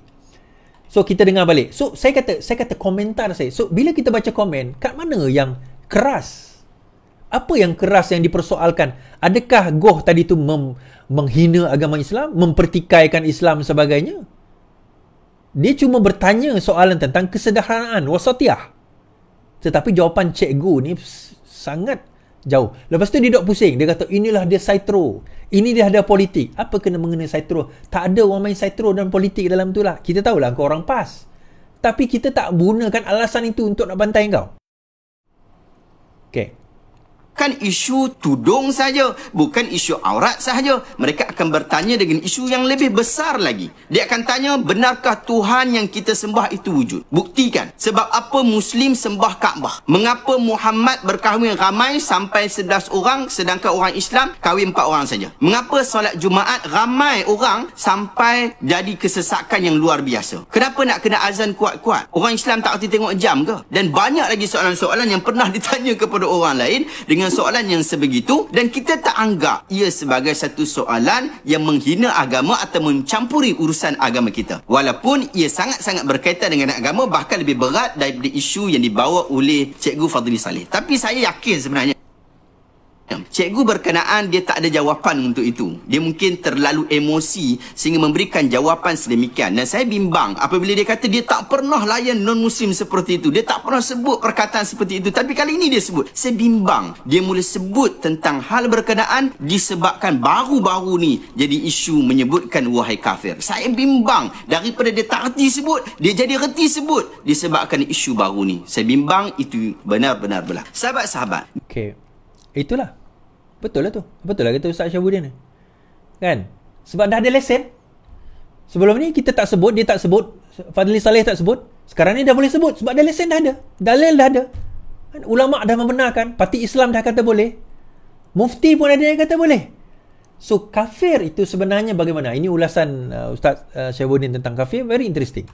Speaker 1: So kita dengar balik. So saya kata saya kata komentar saya. So bila kita baca komen, kat mana yang keras? Apa yang keras yang dipersoalkan? Adakah Goh tadi tu mem, menghina agama Islam, mempertikaikan Islam sebagainya? Dia cuma bertanya soalan tentang kesederhanaan wasatiyah. Tetapi jawapan cikgu ni sangat jauh. Lepas tu dia dok pusing. Dia kata inilah dia saitro. Ini dia ada politik. Apa kena mengenai saitro? Tak ada orang main saitro dan politik dalam tu lah. Kita tahulah kau orang PAS. Tapi kita tak gunakan alasan itu untuk nak bantai kau. Okay
Speaker 2: bukan isu tudung saja, bukan isu aurat sahaja. Mereka akan bertanya dengan isu yang lebih besar lagi. Dia akan tanya, benarkah Tuhan yang kita sembah itu wujud? Buktikan. Sebab apa Muslim sembah Kaabah? Mengapa Muhammad berkahwin ramai sampai 11 orang sedangkan orang Islam kahwin 4 orang saja? Mengapa solat Jumaat ramai orang sampai jadi kesesakan yang luar biasa? Kenapa nak kena azan kuat-kuat? Orang Islam tak kerti tengok jam ke? Dan banyak lagi soalan-soalan yang pernah ditanya kepada orang lain dengan dengan soalan yang sebegitu dan kita tak anggap ia sebagai satu soalan yang menghina agama atau mencampuri urusan agama kita. Walaupun ia sangat-sangat berkaitan dengan agama bahkan lebih berat daripada isu yang dibawa oleh Cikgu Fadli Saleh. Tapi saya yakin sebenarnya Cikgu berkenaan dia tak ada jawapan untuk itu. Dia mungkin terlalu emosi sehingga memberikan jawapan sedemikian. Dan saya bimbang apabila dia kata dia tak pernah layan non-Muslim seperti itu. Dia tak pernah sebut perkataan seperti itu. Tapi kali ini dia sebut. Saya bimbang. Dia mula sebut tentang hal berkenaan disebabkan baru-baru ni jadi isu menyebutkan wahai kafir. Saya bimbang daripada dia tak reti sebut, dia jadi reti sebut disebabkan isu baru ni. Saya bimbang itu benar-benar belah. Sahabat-sahabat.
Speaker 1: Okay. Itulah. Betul lah tu. Betul lah kata Ustaz Syabuddin ni. Kan? Sebab dah ada lesen. Sebelum ni kita tak sebut, dia tak sebut. Fadli Saleh tak sebut. Sekarang ni dah boleh sebut. Sebab dah lesen dah ada. Dalil dah ada. Kan? Ulama' dah membenarkan. Parti Islam dah kata boleh. Mufti pun ada yang kata boleh. So kafir itu sebenarnya bagaimana? Ini ulasan uh, Ustaz uh, Syabuddin tentang kafir. Very interesting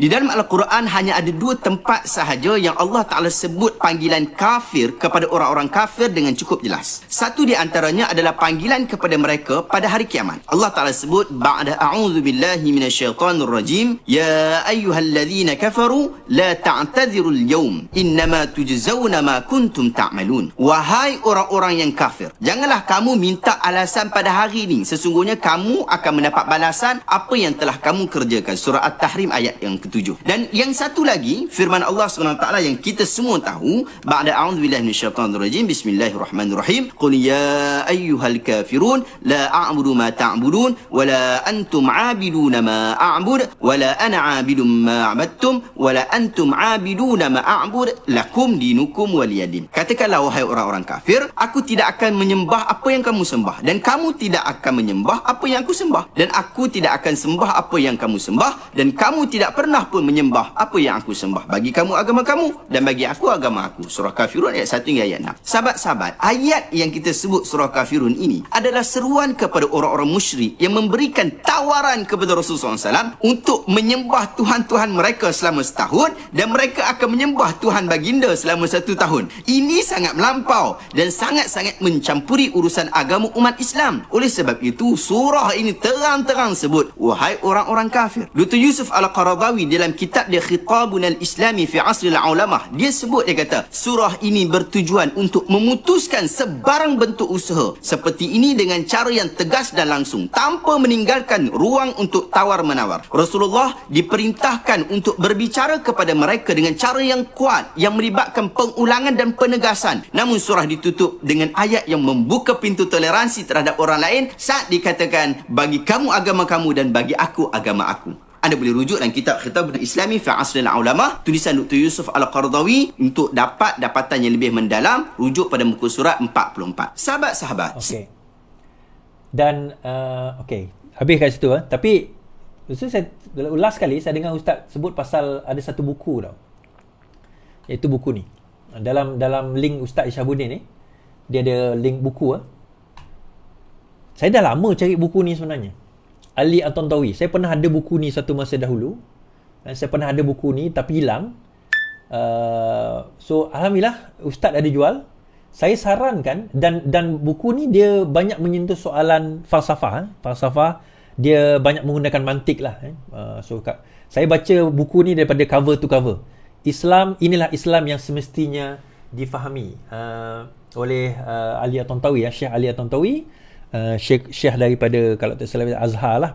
Speaker 2: Di dalam Al-Quran hanya ada dua tempat sahaja yang Allah Ta'ala sebut panggilan kafir kepada orang-orang kafir dengan cukup jelas. Satu di antaranya adalah panggilan kepada mereka pada hari kiamat. Allah Ta'ala sebut, Ba'da a'udhu billahi minasyaitanir rajim, Ya ayyuhalladzina kafaru, la ta'tadhirul yawm, innama tujzawna ma kuntum ta'malun. Wahai orang-orang yang kafir, janganlah kamu minta alasan pada hari ini. Sesungguhnya kamu akan mendapat balasan apa yang telah kamu kerjakan. Surah At-Tahrim ayat yang ketujuh. Dan yang satu lagi, firman Allah SWT yang kita semua tahu, Ba'da a'udzubillahi minasyaitanirrajim, Bismillahirrahmanirrahim, Qul ya ayyuhal kafirun, la a'budu ma ta'budun, wa la antum 'abiduna ma a'bud, wa la ana 'abidun ma 'abadtum, wa la antum 'abiduna ma a'bud, lakum dinukum waliyadin. Katakanlah wahai orang-orang kafir, aku tidak akan menyembah apa yang kamu sembah dan kamu tidak akan menyembah apa yang aku sembah dan aku tidak akan sembah apa yang kamu sembah dan kamu tidak pernah pun menyembah apa yang aku sembah. Bagi kamu agama kamu dan bagi aku agama aku. Surah Kafirun ayat 1 hingga ayat 6. Sahabat-sahabat, ayat yang kita sebut surah Kafirun ini adalah seruan kepada orang-orang musyrik yang memberikan tawaran kepada Rasulullah SAW untuk menyembah Tuhan-Tuhan mereka selama setahun dan mereka akan menyembah Tuhan baginda selama satu tahun. Ini sangat melampau dan sangat-sangat mencampuri urusan agama umat Islam. Oleh sebab itu, surah ini terang-terang sebut, wahai orang-orang kafir. Dr. Yusuf Al-Qaradawi dalam kitab dia Khitabun al-Islami fi Asril Ulama dia sebut dia kata surah ini bertujuan untuk memutuskan sebarang bentuk usaha. Seperti ini dengan cara yang tegas dan langsung tanpa meninggalkan ruang untuk tawar menawar Rasulullah diperintahkan untuk berbicara kepada mereka dengan cara yang kuat yang melibatkan pengulangan dan penegasan. Namun surah ditutup dengan ayat yang membuka pintu toleransi terhadap orang lain saat dikatakan bagi kamu agama kamu dan bagi aku agama aku anda boleh rujuk dalam kitab Khitab Islami fi Asril Ulama tulisan Dr. Yusuf Al-Qardawi untuk dapat dapatan yang lebih mendalam rujuk pada muka surat 44. Sahabat-sahabat.
Speaker 1: Okey. Dan uh, okey, habis kat situ eh. Tapi Ustaz saya last kali saya dengar ustaz sebut pasal ada satu buku tau. Iaitu buku ni. Dalam dalam link Ustaz Ishabuddin ni dia ada link buku eh. Saya dah lama cari buku ni sebenarnya. Ali At-Tantawi. Saya pernah ada buku ni satu masa dahulu. Dan saya pernah ada buku ni tapi hilang. Uh, so alhamdulillah ustaz ada jual. Saya sarankan dan dan buku ni dia banyak menyentuh soalan falsafah, eh. falsafah dia banyak menggunakan mantik lah. Eh. Uh, so kak, saya baca buku ni daripada cover to cover. Islam inilah Islam yang semestinya difahami uh, oleh uh, Ali At-Tantawi ya, Syekh Ali At-Tantawi uh, syekh, syekh daripada kalau tak salah Azhar lah.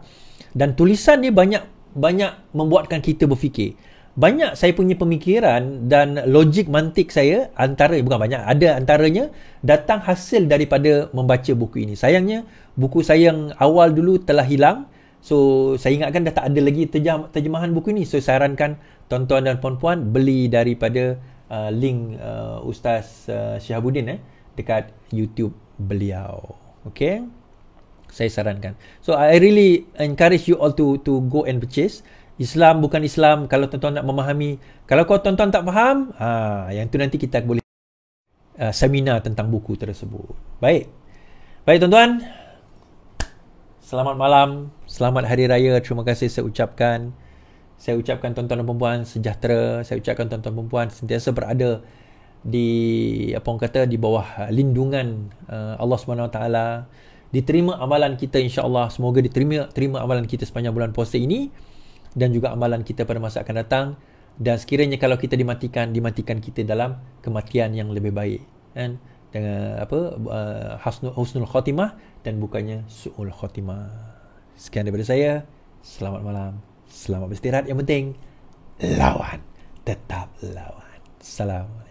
Speaker 1: Dan tulisan dia banyak banyak membuatkan kita berfikir. Banyak saya punya pemikiran dan logik mantik saya antara bukan banyak ada antaranya datang hasil daripada membaca buku ini. Sayangnya buku saya yang awal dulu telah hilang. So saya ingatkan dah tak ada lagi terjem, terjemahan buku ini. So saya sarankan tuan-tuan dan puan-puan beli daripada uh, link uh, Ustaz uh, Syahabuddin eh, dekat YouTube beliau Okay. Saya sarankan. So I really encourage you all to to go and purchase. Islam bukan Islam kalau tuan-tuan nak memahami. Kalau kau tuan-tuan tak faham, ah yang tu nanti kita boleh uh, seminar tentang buku tersebut. Baik. Baik tuan-tuan. Selamat malam, selamat hari raya. Terima kasih saya ucapkan. Saya ucapkan tuan-tuan dan puan sejahtera. Saya ucapkan tuan-tuan dan puan sentiasa berada di apa orang kata di bawah lindungan uh, Allah Subhanahu taala diterima amalan kita insya-Allah. Semoga diterima terima amalan kita sepanjang bulan puasa ini dan juga amalan kita pada masa akan datang. Dan sekiranya kalau kita dimatikan dimatikan kita dalam kematian yang lebih baik. Kan? Dengan apa uh, husnul, husnul khatimah dan bukannya suul khatimah sekian daripada saya. Selamat malam. Selamat beristirahat. Yang penting lawan. Tetap lawan. Assalamualaikum